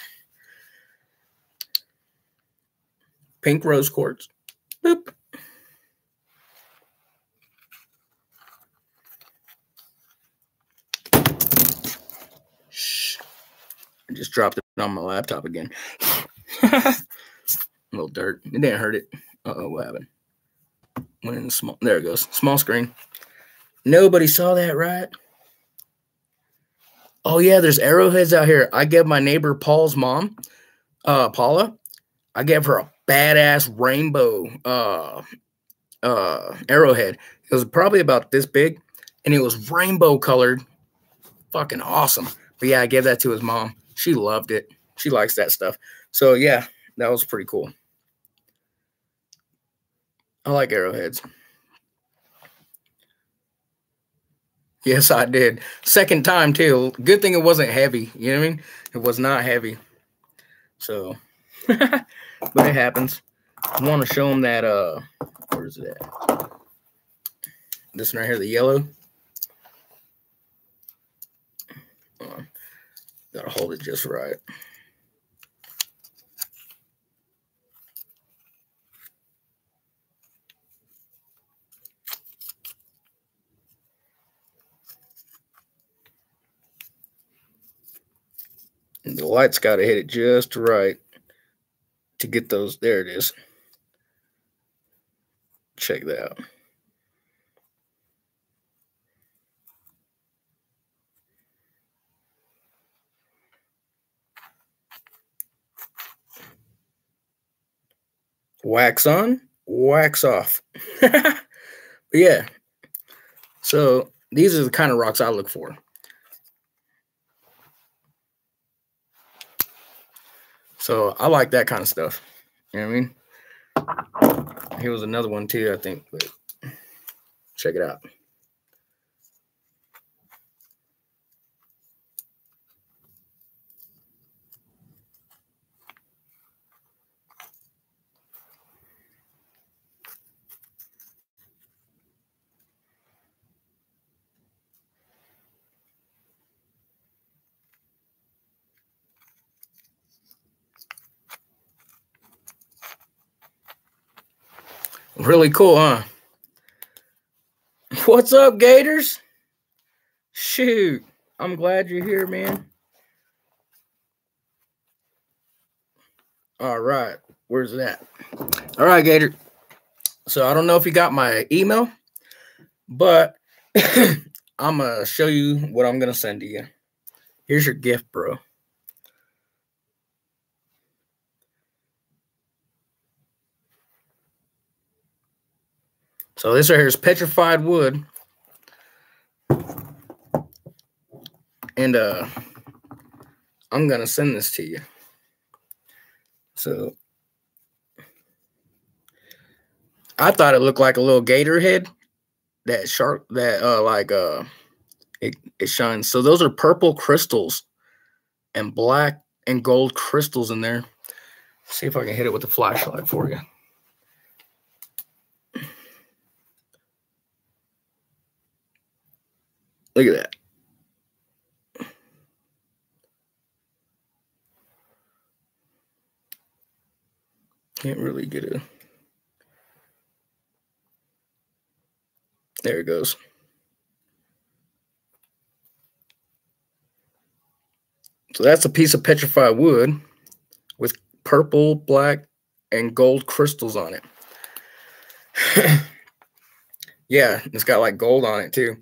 Pink rose quartz. Boop. I just dropped it on my laptop again. a little dirt. It didn't hurt it. Uh oh, what happened? Went in the small. There it goes. Small screen. Nobody saw that, right? Oh yeah, there's arrowheads out here. I gave my neighbor Paul's mom, uh, Paula. I gave her a badass rainbow uh uh arrowhead. It was probably about this big, and it was rainbow colored. Fucking awesome. But yeah, I gave that to his mom she loved it. She likes that stuff. So yeah, that was pretty cool. I like arrowheads. Yes, I did. Second time too. Good thing it wasn't heavy. You know what I mean? It was not heavy. So, but it happens. I want to show them that uh where's it at? This one right here, the yellow. Uh, gotta hold it just right. And the light's got to hit it just right to get those. There it is. Check that out. Wax on, wax off. yeah. So these are the kind of rocks I look for. So I like that kind of stuff. You know what I mean? Here was another one too, I think. But check it out. Really cool, huh? What's up, Gators? Shoot, I'm glad you're here, man. All right, where's that? All right, Gator. So I don't know if you got my email, but I'm gonna show you what I'm gonna send to you. Here's your gift, bro. So this right here is petrified wood. And uh I'm gonna send this to you. So I thought it looked like a little gator head. That shark that uh like uh it, it shines. So those are purple crystals and black and gold crystals in there. see if I can hit it with the flashlight for you. Look at that. Can't really get it. There it goes. So that's a piece of petrified wood with purple, black, and gold crystals on it. yeah, it's got like gold on it too.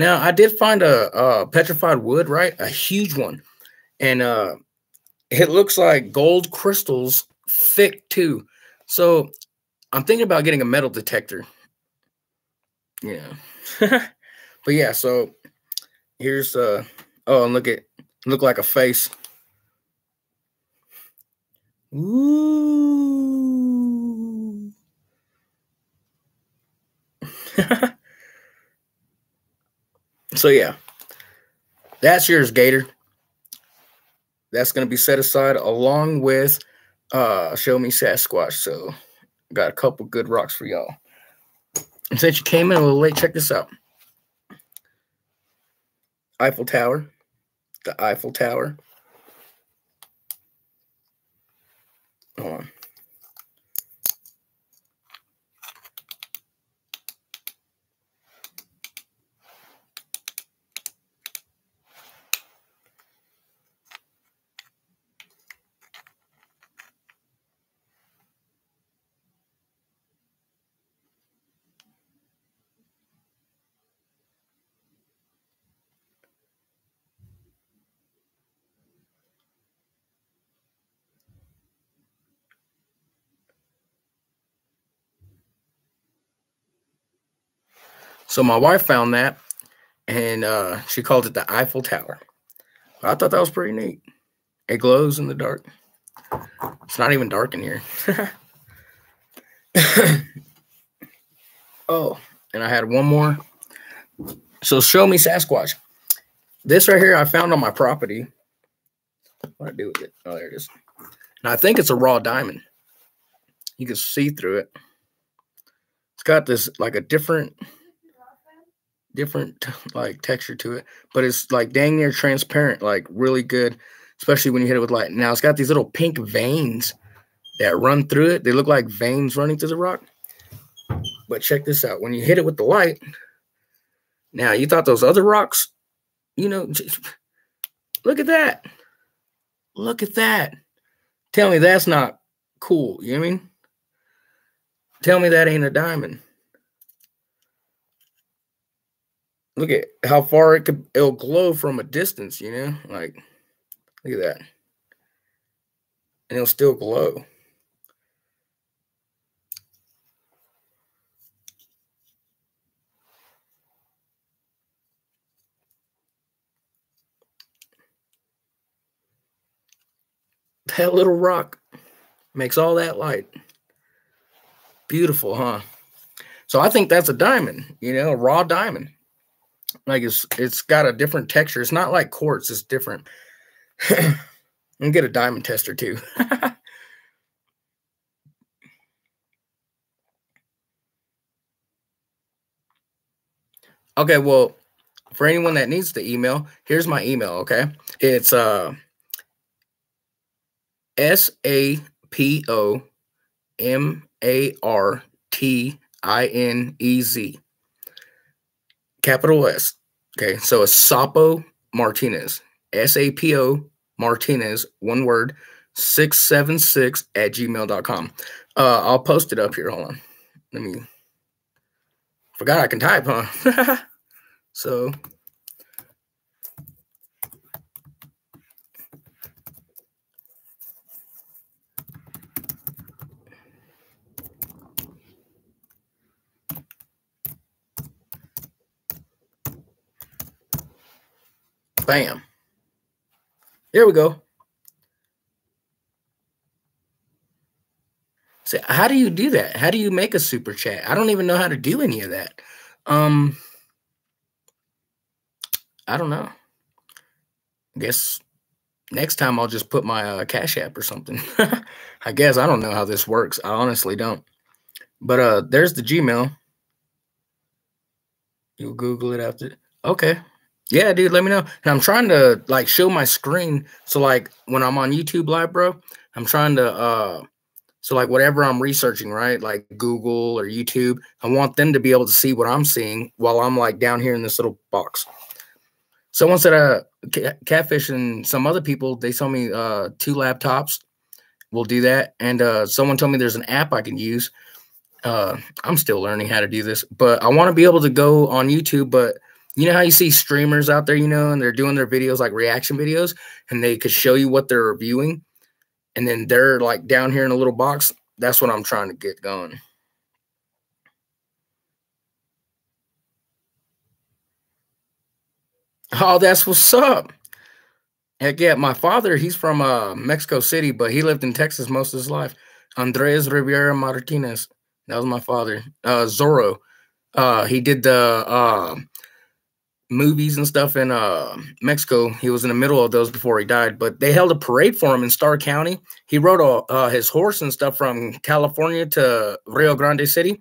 Now I did find a, a petrified wood, right? A huge one, and uh, it looks like gold crystals, thick too. So I'm thinking about getting a metal detector. Yeah, but yeah. So here's uh oh, and look at look like a face. Ooh. So yeah, that's yours, Gator. That's gonna be set aside along with uh Show Me Sasquatch. So got a couple good rocks for y'all. And since you came in a little late, check this out. Eiffel Tower. The Eiffel Tower. Hold on. So my wife found that and uh, she called it the Eiffel Tower. I thought that was pretty neat. It glows in the dark. It's not even dark in here. oh, and I had one more. So show me Sasquatch. This right here I found on my property. What do I do with it? Oh, there it is. And I think it's a raw diamond. You can see through it. It's got this like a different different like texture to it, but it's like dang near transparent, like really good, especially when you hit it with light. Now it's got these little pink veins that run through it. They look like veins running through the rock. But check this out. When you hit it with the light, now you thought those other rocks, you know, just, look at that. Look at that. Tell me that's not cool. You know I mean? Tell me that ain't a diamond. Look at how far it could it'll glow from a distance, you know? Like look at that. And it'll still glow. That little rock makes all that light. Beautiful, huh? So I think that's a diamond, you know, a raw diamond. Like it's it's got a different texture. It's not like quartz, it's different. and get a diamond tester too. okay, well, for anyone that needs the email, here's my email, okay? It's uh S A P O M A R T I N E Z. Capital S. Okay, so it's Sapo Martinez. S A P O Martinez, one word, 676 at gmail.com. Uh, I'll post it up here. Hold on. Let me. Forgot I can type, huh? so Bam. There we go. So how do you do that? How do you make a super chat? I don't even know how to do any of that. Um I don't know. I guess next time I'll just put my uh, cash app or something. I guess I don't know how this works. I honestly don't. But uh there's the Gmail. You'll Google it after. Okay. Yeah, dude, let me know. And I'm trying to like show my screen. So like when I'm on YouTube live, bro, I'm trying to uh so like whatever I'm researching, right? Like Google or YouTube, I want them to be able to see what I'm seeing while I'm like down here in this little box. Someone said uh catfish and some other people, they told me uh two laptops will do that. And uh someone told me there's an app I can use. Uh I'm still learning how to do this, but I want to be able to go on YouTube, but you know how you see streamers out there, you know, and they're doing their videos like reaction videos, and they could show you what they're reviewing, and then they're like down here in a little box. That's what I'm trying to get going. Oh, that's what's up. Heck yeah, my father, he's from uh, Mexico City, but he lived in Texas most of his life. Andres Rivera Martinez. That was my father. Uh, Zorro. Uh, he did the uh, movies and stuff in uh, Mexico. He was in the middle of those before he died, but they held a parade for him in Starr County. He rode a, uh, his horse and stuff from California to Rio Grande City,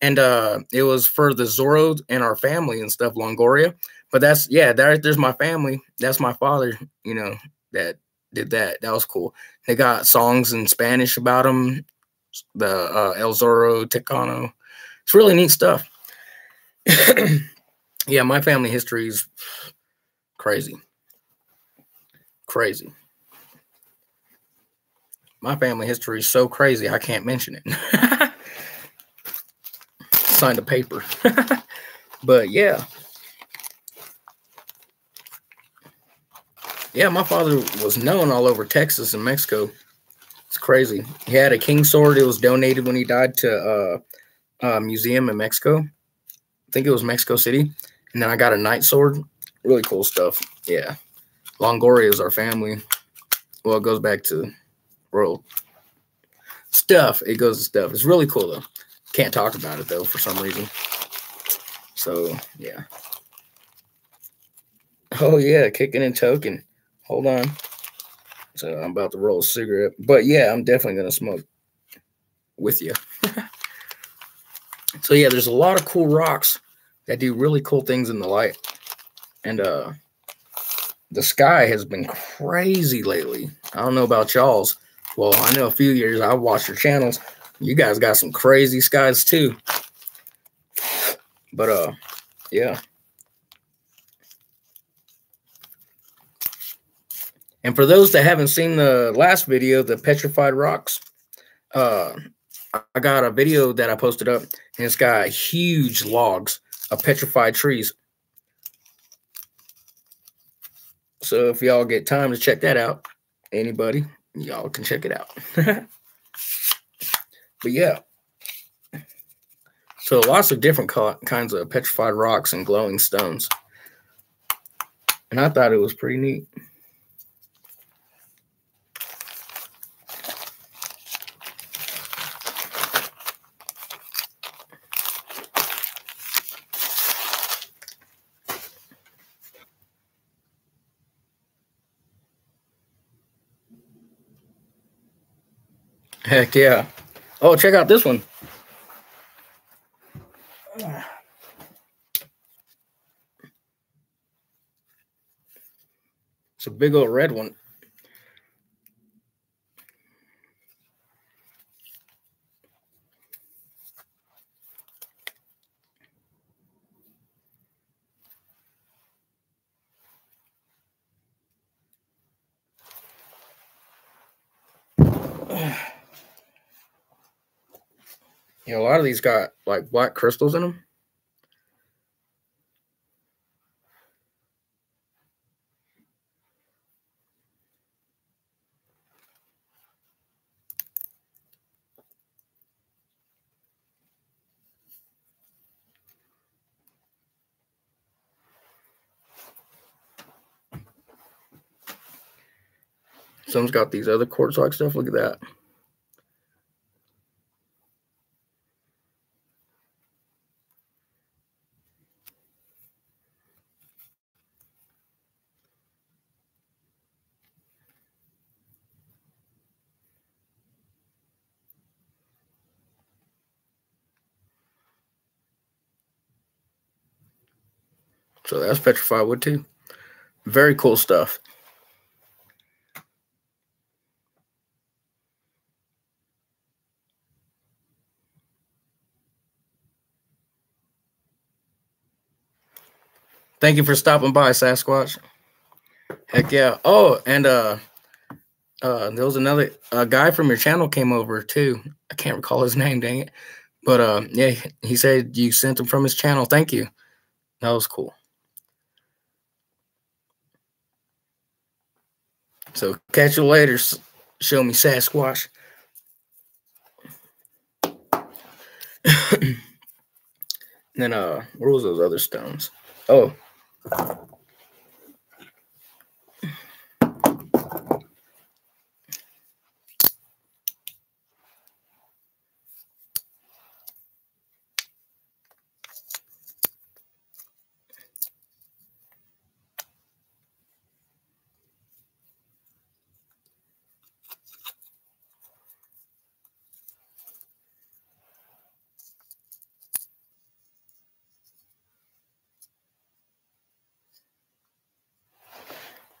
and uh, it was for the Zorro and our family and stuff, Longoria. But that's yeah, there, there's my family. That's my father. You know that did that. That was cool. They got songs in Spanish about him. The uh, El Zorro Texano. It's really neat stuff. yeah, my family history is crazy. Crazy. My family history is so crazy, I can't mention it. Signed a paper. but yeah. Yeah, my father was known all over Texas and Mexico. It's crazy. He had a king sword. It was donated when he died to uh, a museum in Mexico. I think it was Mexico City and then I got a knight sword. Really cool stuff. Yeah. Longoria is our family. Well, it goes back to royal stuff. It goes to stuff. It's really cool though. Can't talk about it though for some reason. So yeah. Oh yeah, kicking and choking. Hold on. So I'm about to roll a cigarette. But yeah, I'm definitely gonna smoke. with you. so yeah, there's a lot of cool rocks that do really cool things in the light. And uh the sky has been crazy lately. I don't know about y'all's. Well, I know a few years I've watched your channels. You guys got some crazy skies too. But uh yeah. And for those that haven't seen the last video, the petrified rocks, uh, I got a video that I posted up, and it's got huge logs of petrified trees. So if y'all get time to check that out, anybody, y'all can check it out. but yeah. So lots of different kinds of petrified rocks and glowing stones. And I thought it was pretty neat. Heck yeah. Oh, check out this one. It's a big old red one. A lot of these got like black crystals in them. Some's got these other quartz-like stuff. Look at that. So that's petrified wood too. Very cool stuff. Thank you for stopping by, Sasquatch. Heck yeah. Oh, and uh uh there was another uh, guy from your channel came over too. I can't recall his name, dang it. But uh yeah, he said you sent him from his channel. Thank you. That was cool. So catch you later. Show me Sasquatch. then uh where was those other stones? Oh.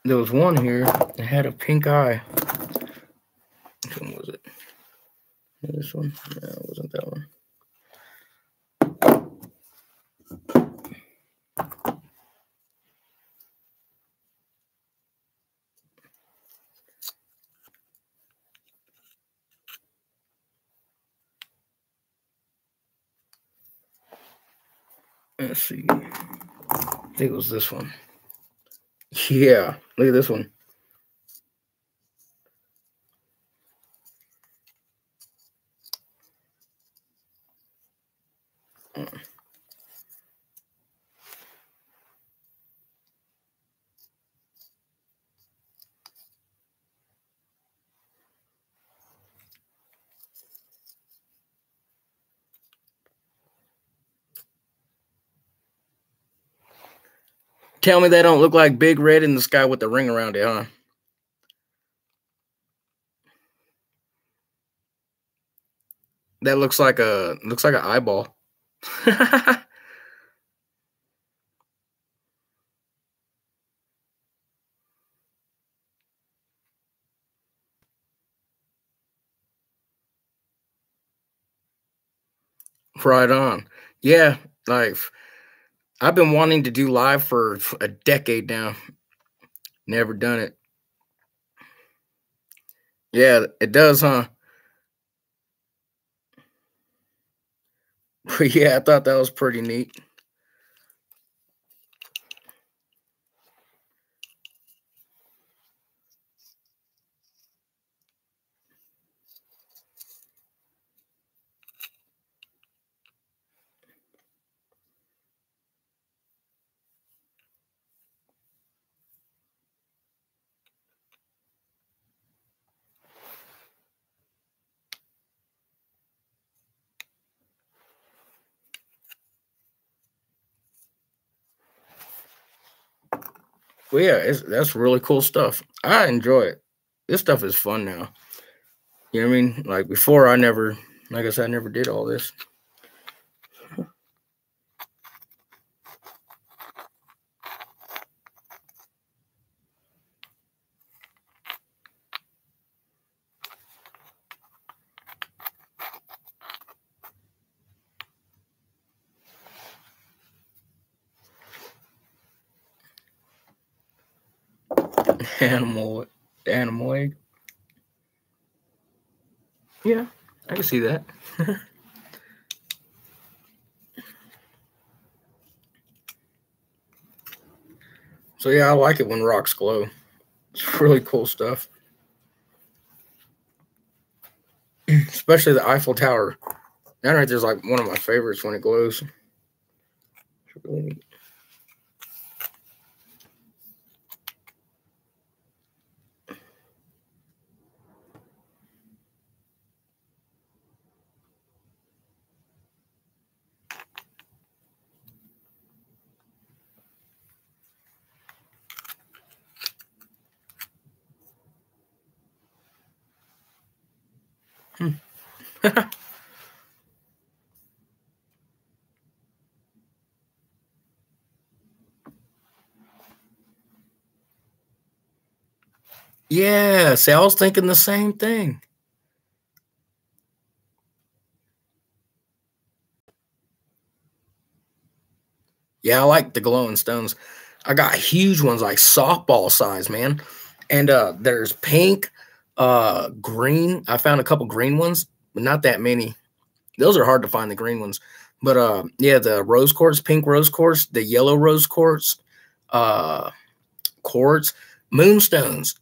There was one here that had a pink eye. Which one was it? This one? No, it wasn't that one. Let's see. I think it was this one. Yeah, look at this one. Tell me they don't look like big red in the sky with the ring around it, huh? That looks like a looks like an eyeball. right on. Yeah, like I've been wanting to do live for a decade now. Never done it. Yeah, it does, huh? But yeah, I thought that was pretty neat. Well, yeah, it's, that's really cool stuff. I enjoy it. This stuff is fun now. You know what I mean? Like before, I never, like I said, I never did all this. See that. so yeah, I like it when rocks glow. It's really cool stuff. Especially the Eiffel Tower. That right there's like one of my favorites when it glows. It's really neat. Yeah, see, I was thinking the same thing. Yeah, I like the glowing stones. I got huge ones like softball size, man. And uh there's pink, uh green. I found a couple green ones, but not that many. Those are hard to find the green ones. But uh yeah, the rose quartz, pink rose quartz, the yellow rose quartz, uh quartz, moonstones.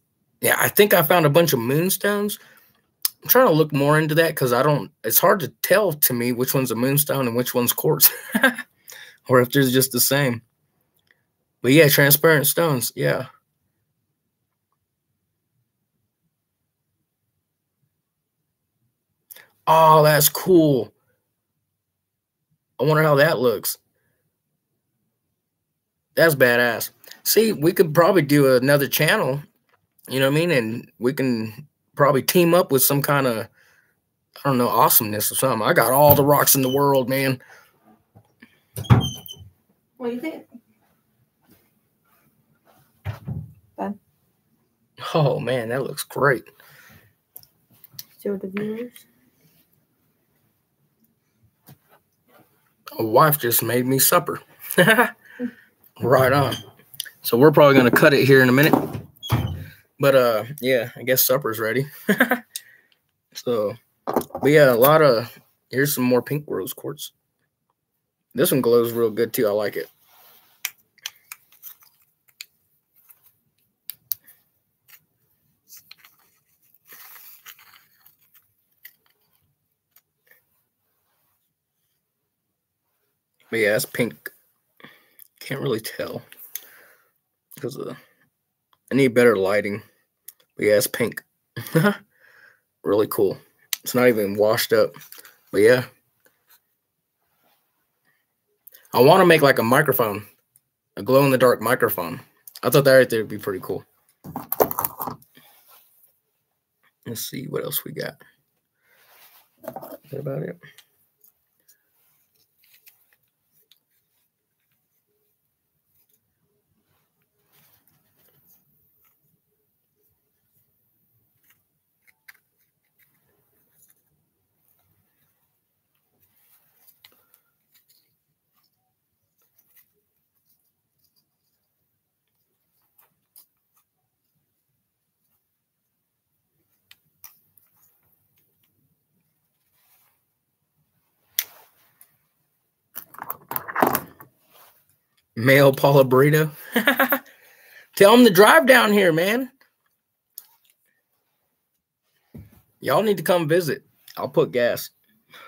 Yeah, I think I found a bunch of moonstones. I'm trying to look more into that because I don't it's hard to tell to me which one's a moonstone and which one's quartz. or if they're just the same. But yeah, transparent stones, yeah. Oh, that's cool. I wonder how that looks. That's badass. See, we could probably do another channel, you know what I mean? And we can probably team up with some kind of, I don't know, awesomeness or something. I got all the rocks in the world, man. What do you think? Ben? Oh, man, that looks great. Show the viewers. A wife just made me supper. right on. So we're probably gonna cut it here in a minute. But uh yeah, I guess supper's ready. so but yeah, a lot of here's some more pink rose quartz. This one glows real good too. I like it. But yeah, it's pink. Can't really tell because uh, I need better lighting. But yeah, it's pink. really cool. It's not even washed up. But yeah. I want to make like a microphone, a glow in the dark microphone. I thought that right there would be pretty cool. Let's see what else we got. that about it? Male Paula Burrito. Tell him to drive down here, man. Y'all need to come visit. I'll put gas.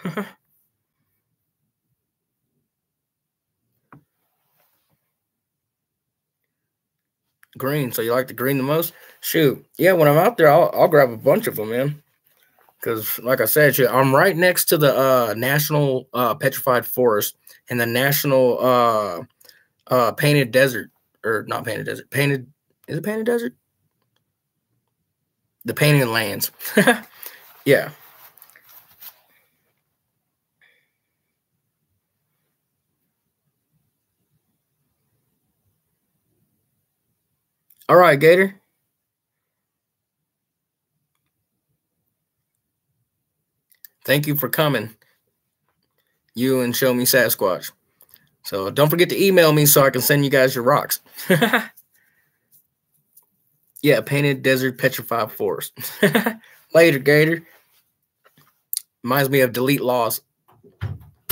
green. So you like the green the most? Shoot. Yeah, when I'm out there, I'll, I'll grab a bunch of them, man. Because, like I said, I'm right next to the uh, National uh, Petrified Forest and the National uh, uh, Painted Desert. Or not Painted Desert. Painted. Is it Painted Desert? The Painted Lands. yeah. All right, Gator. Thank you for coming. You and show me Sasquatch. So don't forget to email me so I can send you guys your rocks. yeah, painted desert petrified forest. Later, Gator. Reminds me of delete laws.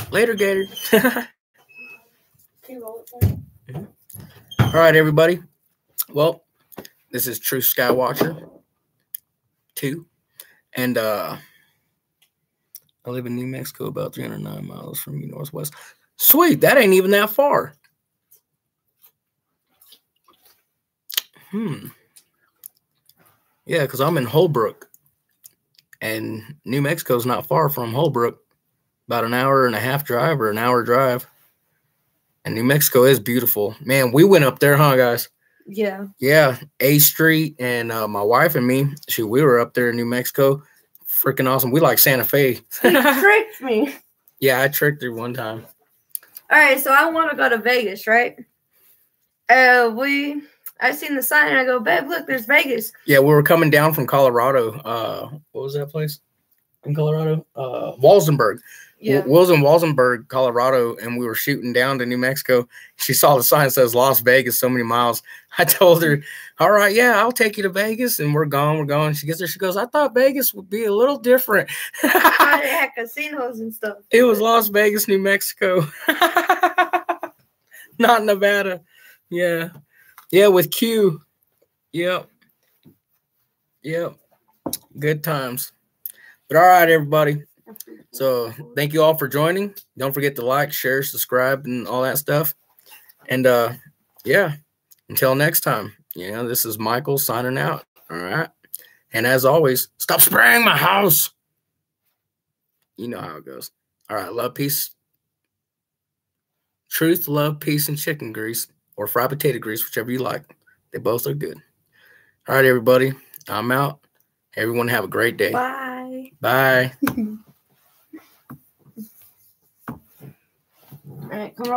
Later, Gator. All right, everybody. Well, this is Truth Skywatcher 2. And uh I live in New Mexico, about 309 miles from you northwest. Sweet, that ain't even that far. Hmm. Yeah, because I'm in Holbrook. And New Mexico's not far from Holbrook. About an hour and a half drive or an hour drive. And New Mexico is beautiful. Man, we went up there, huh, guys? Yeah. Yeah, A Street and uh, my wife and me. Shoot, we were up there in New Mexico. Freaking awesome. We like Santa Fe. He tricked me. yeah, I tricked her one time. All right, so I want to go to Vegas, right? Uh, we, I seen the sign and I go, babe, look, there's Vegas. Yeah, we were coming down from Colorado. Uh, what was that place in Colorado? Uh, Walsenburg. Yeah. W- was in Walsenburg, Colorado, and we were shooting down to New Mexico. She saw the sign that says Las Vegas, so many miles. I told her, "All right, yeah, I'll take you to Vegas," and we're gone. We're going. She gets there. She goes, "I thought Vegas would be a little different." Had casinos and stuff. it was Las Vegas, New Mexico, not Nevada. Yeah, yeah, with Q. Yep, yep. Good times. But all right, everybody. So thank you all for joining. Don't forget to like, share, subscribe, and all that stuff. And uh yeah, until next time. Yeah, this is Michael signing out. All right. And as always, stop spraying my house. You know how it goes. All right, love, peace. Truth, love, peace, and chicken grease, or fried potato grease, whichever you like. They both are good. All right, everybody. I'm out. Everyone have a great day. Bye. Bye. All right, come on.